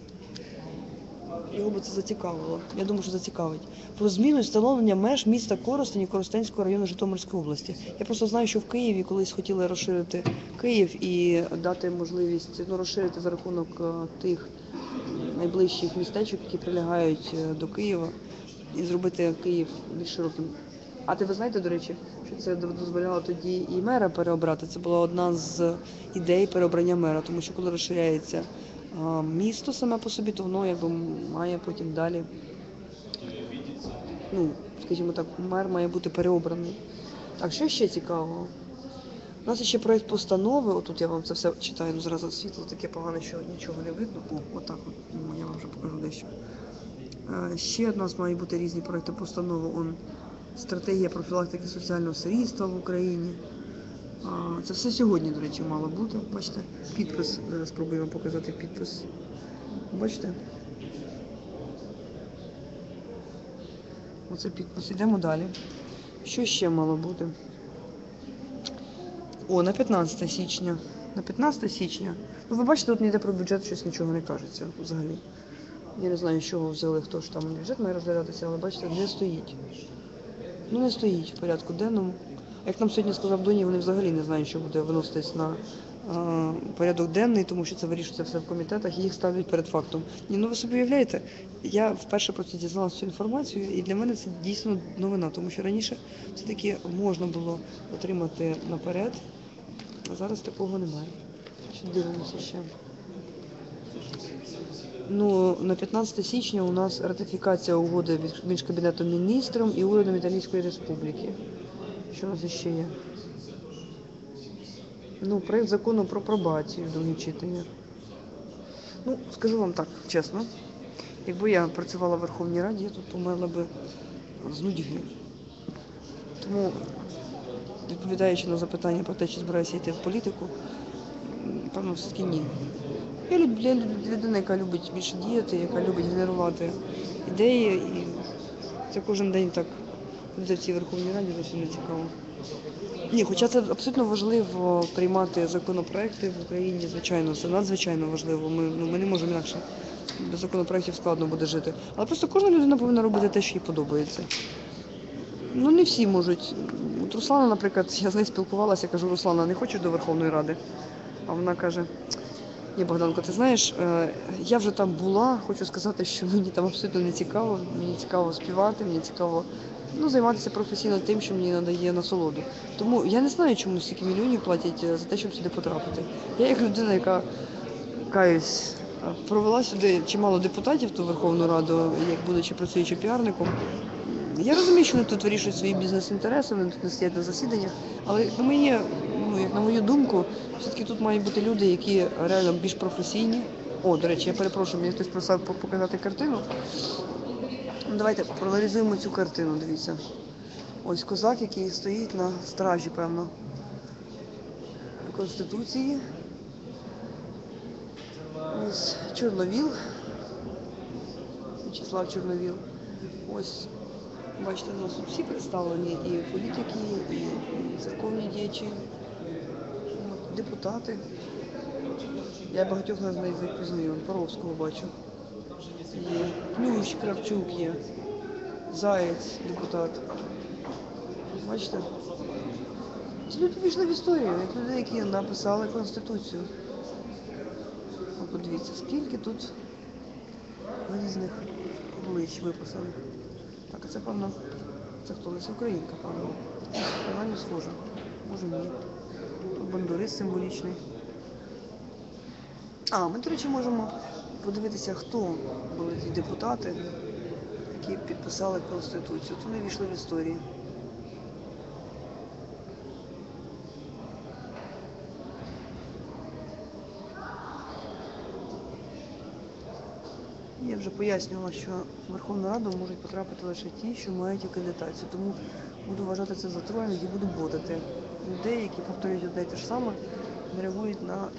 Його би це зацікавило. Я думаю, що зацікавить. Про зміну і встановлення меж міста Коростень і Коростенського району Житомирської області. Я просто знаю, що в Києві колись хотіли розширити Київ і дати можливість ну, розширити за рахунок е, тих найближчих містечок, які прилягають е, до Києва, і зробити Київ більш широким. А ти ви знаєте, до речі, що це дозволяло тоді і мера переобрати? Це була одна з ідей переобрання мера, тому що коли розширяється місто саме по собі, то воно якби має потім далі. Ну, скажімо так, мер має бути переобраний. Так, що ще цікавого? У нас ще проєкт постанови, отут я вам це все читаю, ну зараз світло таке погане, що нічого не видно. О, отак от, ну, я вам вже покажу дещо. Е, Ще у нас мають бути різні проекти постанови. Он, стратегія профілактики соціального сирітства в Україні. Це все сьогодні, до речі, мало бути. Бачите, підпис. Зараз спробую вам показати підпис. Бачите? Оце підпис. Йдемо далі. Що ще мало бути? О, на 15 січня. На 15 січня. Ну, ви бачите, тут ніде про бюджет щось нічого не кажеться взагалі. Я не знаю, з чого взяли, хто ж там бюджет має розглядатися, але бачите, не стоїть. Ну, не стоїть в порядку денному. Як нам сьогодні сказав Доні, вони взагалі не знають, що буде виноситись на е, порядок денний, тому що це вирішується все в комітетах і їх ставлять перед фактом. Ні, ну ви собі уявляєте, я вперше про це дізналася цю інформацію, і для мене це дійсно новина, тому що раніше все-таки можна було отримати наперед, а зараз такого немає. Що дивимося ще. Ну, на 15 січня у нас ратифікація угоди між Кабінетом міністром і урядом Італійської Республіки. Що нас ще є? Ну, проєкт закону про пробацію, друге читання. Ну, скажу вам так, чесно. Якби я працювала в Верховній Раді, я тут померла би з нудьги. Тому, відповідаючи на запитання про те, чи збираюся йти в політику, певно, все-таки ні. Я люд- людина, яка любить більше діяти, яка любить генерувати ідеї, і це кожен день так в цій Верховній Раді зовсім не цікаво. Ні, хоча це абсолютно важливо приймати законопроекти в Україні, звичайно, це надзвичайно важливо. Ми, ну, ми не можемо інакше. Без законопроектів складно буде жити. Але просто кожна людина повинна робити те, що їй подобається. Ну, не всі можуть. От Руслана, наприклад, я з нею спілкувалася, кажу, Руслана, не хочу до Верховної Ради. А вона каже: ні, Богданко, ти знаєш, е, я вже там була, хочу сказати, що мені там абсолютно не цікаво. Мені цікаво співати, мені цікаво ну, займатися професійно тим, що мені надає насолоду. Тому я не знаю, чому стільки мільйонів платять е, за те, щоб сюди потрапити. Я як людина, яка каюсь, е, провела сюди чимало депутатів ту Верховну Раду, як будучи працюючи піарником. Я розумію, що вони тут вирішують свої бізнес-інтереси, вони тут не сидять на засіданнях, але на моє, ну як на мою думку, все-таки тут мають бути люди, які реально більш професійні. О, до речі, я перепрошую, мені хтось просив показати картину. Ну, давайте проаналізуємо цю картину, дивіться. Ось козак, який стоїть на стражі, певно. Конституції. Ось Чорновіл. Вячеслав Чорновіл. Ось, бачите, у нас тут всі представлені і політики, і, церковні діячі, депутати. Я багатьох з них впізнаю. Паровського бачу. Є. Плющ, Кравчук є. Заєць, депутат. Бачите? Ці люди пішли в історію, як люди, які написали Конституцію. От подивіться, скільки тут різних облич виписали. Так, а це певно, це хто? Це українка, певно. Принаймні схоже. Може ні. Бандурист символічний. А, ми, до речі, можемо подивитися, хто були ті депутати, які підписали Конституцію. От вони війшли в історію. Я вже пояснювала, що в Верховну Раду можуть потрапити лише ті, що мають акредитацію. Тому буду вважати це за тролінг і буду ботати людей, які повторюють одне те ж саме, не реагують на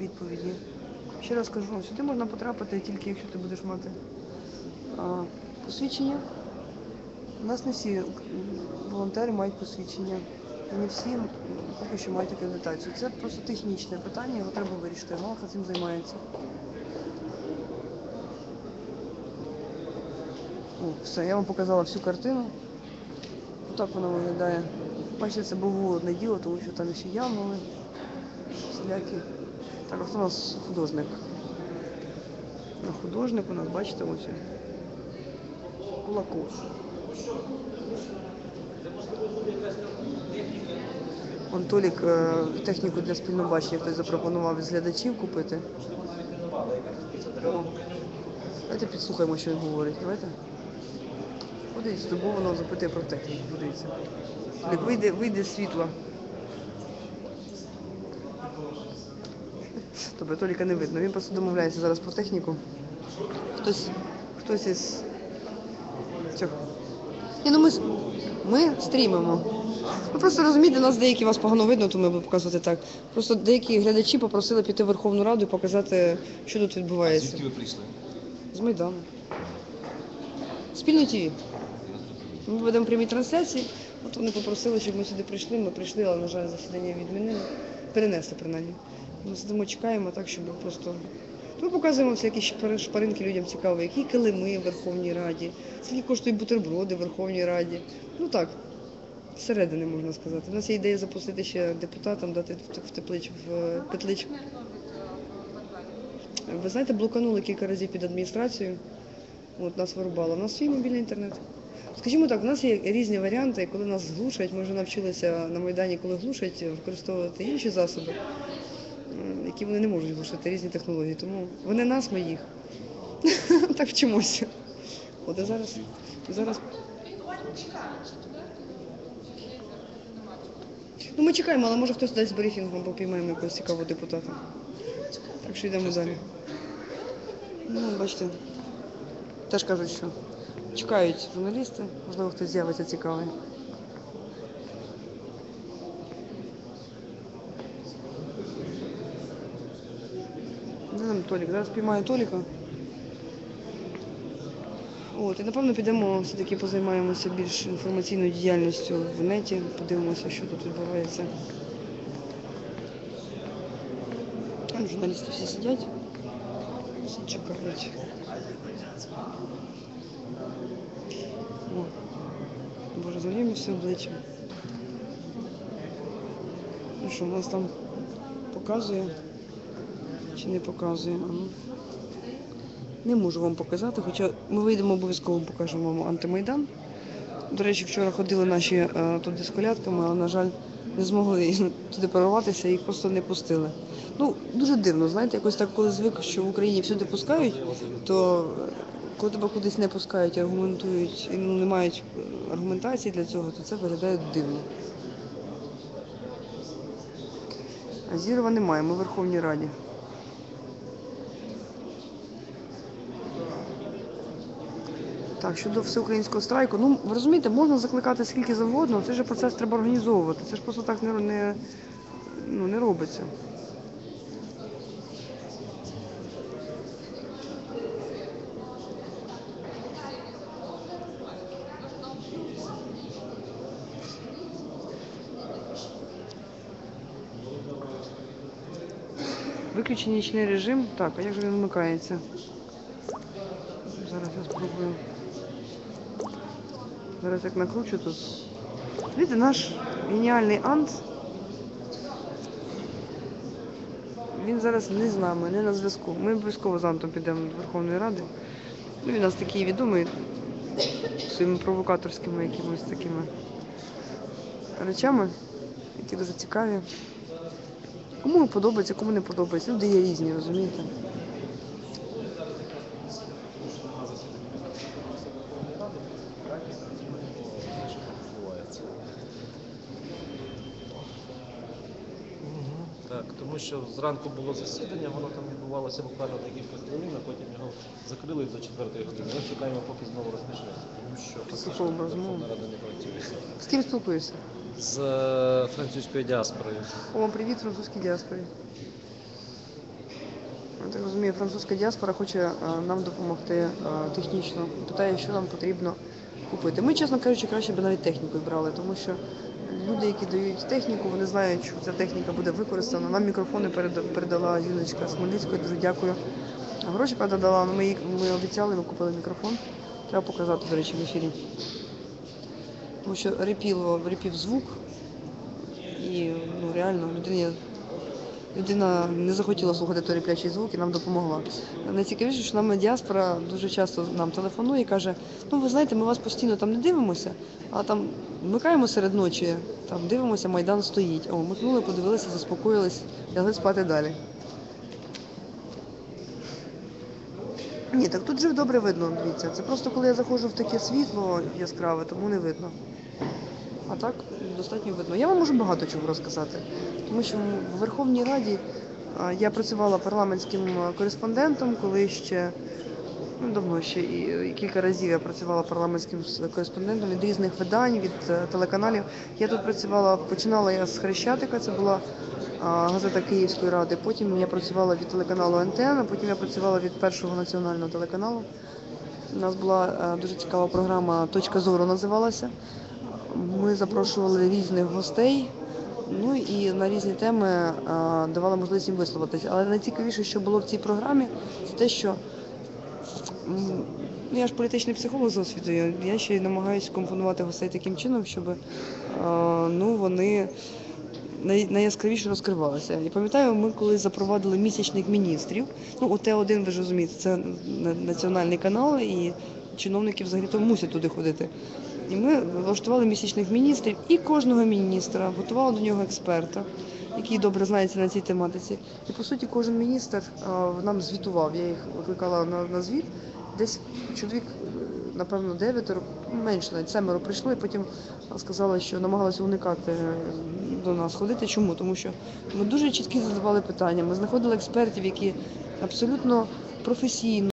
відповіді. Ще раз кажу, сюди можна потрапити тільки якщо ти будеш мати а, посвідчення. У нас не всі волонтери мають посвідчення. Не всі поки що мають акредитацію. Це просто технічне питання, його треба вирішити. Галаха цим займається. О, все, я вам показала всю картину. Отак вона виглядає. Бачите, це був голодне діло, тому що там ще ямили, всілякі. Так, ось у нас художник. Ну, художник у нас, бачите, ось. Кулаков. Он Толік е, техніку для спільного бачення хтось запропонував із глядачів купити. Давайте підслухаємо, що він говорить. Давайте. Подивіться, здобовано запитує про техніку. Подивіться. Вийде, вийде світло. Тобто Толіка не видно. Він просто домовляється зараз про техніку. Хтось, хтось із цього. Ні, ну ми, ми стрімимо. Ви просто розумієте, нас деякі вас погано видно, тому я буду показувати так. Просто деякі глядачі попросили піти в Верховну Раду і показати, що тут відбувається. Звідки ви прийшли? З Майдану. Спільне ТВ. Ми ведемо прямі трансляції. От вони попросили, щоб ми сюди прийшли. Ми прийшли, але, на жаль, засідання відмінили. Перенесли, принаймні. Ми сидимо, чекаємо так, щоб просто. Ми показуємо всякі шпари- шпаринки людям цікаво, які килими в Верховній Раді, скільки коштують бутерброди в Верховній Раді. Ну так, зсередини можна сказати. У нас є ідея запустити ще депутатам, дати в- теплич, в петлич. Ви знаєте, блоканули кілька разів під адміністрацією. От нас вирубало. У нас свій мобільний інтернет. Скажімо так, у нас є різні варіанти, коли нас глушать. Ми вже навчилися на Майдані, коли глушать, використовувати інші засоби, які вони не можуть глушити, різні технології. Тому вони нас, ми їх. Так вчимося. От і зараз, зараз. Ну, ми чекаємо, але може хтось дасть брифінг, або піймаємо якогось цікавого депутата. Так що йдемо далі. Ну, бачите, теж кажуть, що чекають журналісти, можливо, хтось з'явиться цікавий. Там Толік? Зараз піймаю Толіка. От, і напевно підемо все-таки позаймаємося більш інформаційною діяльністю в неті, подивимося, що тут відбувається. Там журналісти всі сидять, всі чекають. О, Боже, заліємо все обличчя. Ну що, у нас там показує чи не показує? Ну. Не можу вам показати, хоча ми вийдемо обов'язково покажемо вам антимайдан. До речі, вчора ходили наші е, туди з колядками, але, на жаль, не змогли туди прорватися, їх просто не пустили. Ну, дуже дивно, знаєте, якось так, коли звик, що в Україні всюди пускають, то е, коли тебе кудись не пускають, аргументують і ну, не мають е, аргументації для цього, то це виглядає дивно. А Зірова немає, ми в Верховній Раді. Так. Щодо всеукраїнського страйку, ну ви розумієте, можна закликати скільки завгодно, це ж процес треба організовувати. Це ж просто так не, не, ну, не робиться. Виключений нічний режим. Так, а як же він вмикається? Зараз я спробую. Зараз як накручу тут. Видите, наш геніальний Ант. Він зараз не з нами, не на зв'язку. Ми обов'язково з Антом підемо до Верховної Ради. Ну, він у нас такий відомий своїми провокаторськими якимось такими речами, які дуже. Кому подобається, кому не подобається. Люди є різні, розумієте? Так, тому що зранку було засідання, воно там відбувалося буквально декілька хвилин, а потім його закрили до 4 години. Ми чекаємо, поки знову розпочнеться. Тому що фактично Верховна Рада не працює. З ким спілкуєшся? З е, французькою діаспорою. О, привіт французькій діаспорі. Я так розумію, французька діаспора хоче е, нам допомогти е, технічно. Питає, що нам потрібно купити. Ми, чесно кажучи, краще б навіть техніку брали, тому що люди, які дають техніку, вони знають, що ця техніка буде використана. Нам мікрофони передала жіночка з дуже дякую. Гроші, правда, дала, але ми, обіцяли, ми купили мікрофон. Треба показати, до речі, в ефірі. Тому що репіло, репів звук, і ну, реально людині, людина не захотіла слухати той реплячий звук і нам допомогла. Найцікавіше, що нам діаспора дуже часто нам телефонує і каже, ну ви знаєте, ми вас постійно там не дивимося, а там вмикаємо серед ночі, там дивимося, Майдан стоїть. О, микнули, подивилися, заспокоїлись, лягли спати далі. Ні, так тут же добре видно, дивіться. Це просто коли я заходжу в таке світло яскраве, тому не видно. А так достатньо видно. Я вам можу багато чого розказати, тому що в Верховній Раді я працювала парламентським кореспондентом, коли ще ну, давно ще і, кілька разів я працювала парламентським кореспондентом від різних видань, від е, телеканалів. Я тут працювала, починала я з Хрещатика, це була газета Київської ради. Потім я працювала від телеканалу НТН, потім я працювала від першого національного телеканалу. У нас була е, дуже цікава програма Точка зору називалася. Ми запрошували різних гостей, ну і на різні теми е, давали можливість їм висловитися. Але найцікавіше, що було в цій програмі, це те, що ну, я ж політичний психолог за освітою, я ще й намагаюся компонувати гостей таким чином, щоб е, ну, вони най- найяскравіше розкривалися. І пам'ятаю, ми коли запровадили місячник міністрів, ну ОТ1, ви ж розумієте, це на- національний канал, і чиновники взагалі то мусять туди ходити. І ми влаштували місячних міністрів, і кожного міністра готували до нього експерта, який добре знається на цій тематиці. І по суті, кожен міністр нам звітував. Я їх викликала на, на звіт. Десь чоловік, е, напевно, дев'ятеро, менше навіть семеро прийшло, і потім сказали, що намагалися уникати е, до нас ходити. Чому? Тому що ми дуже чіткі задавали питання. Ми знаходили експертів, які абсолютно професійно.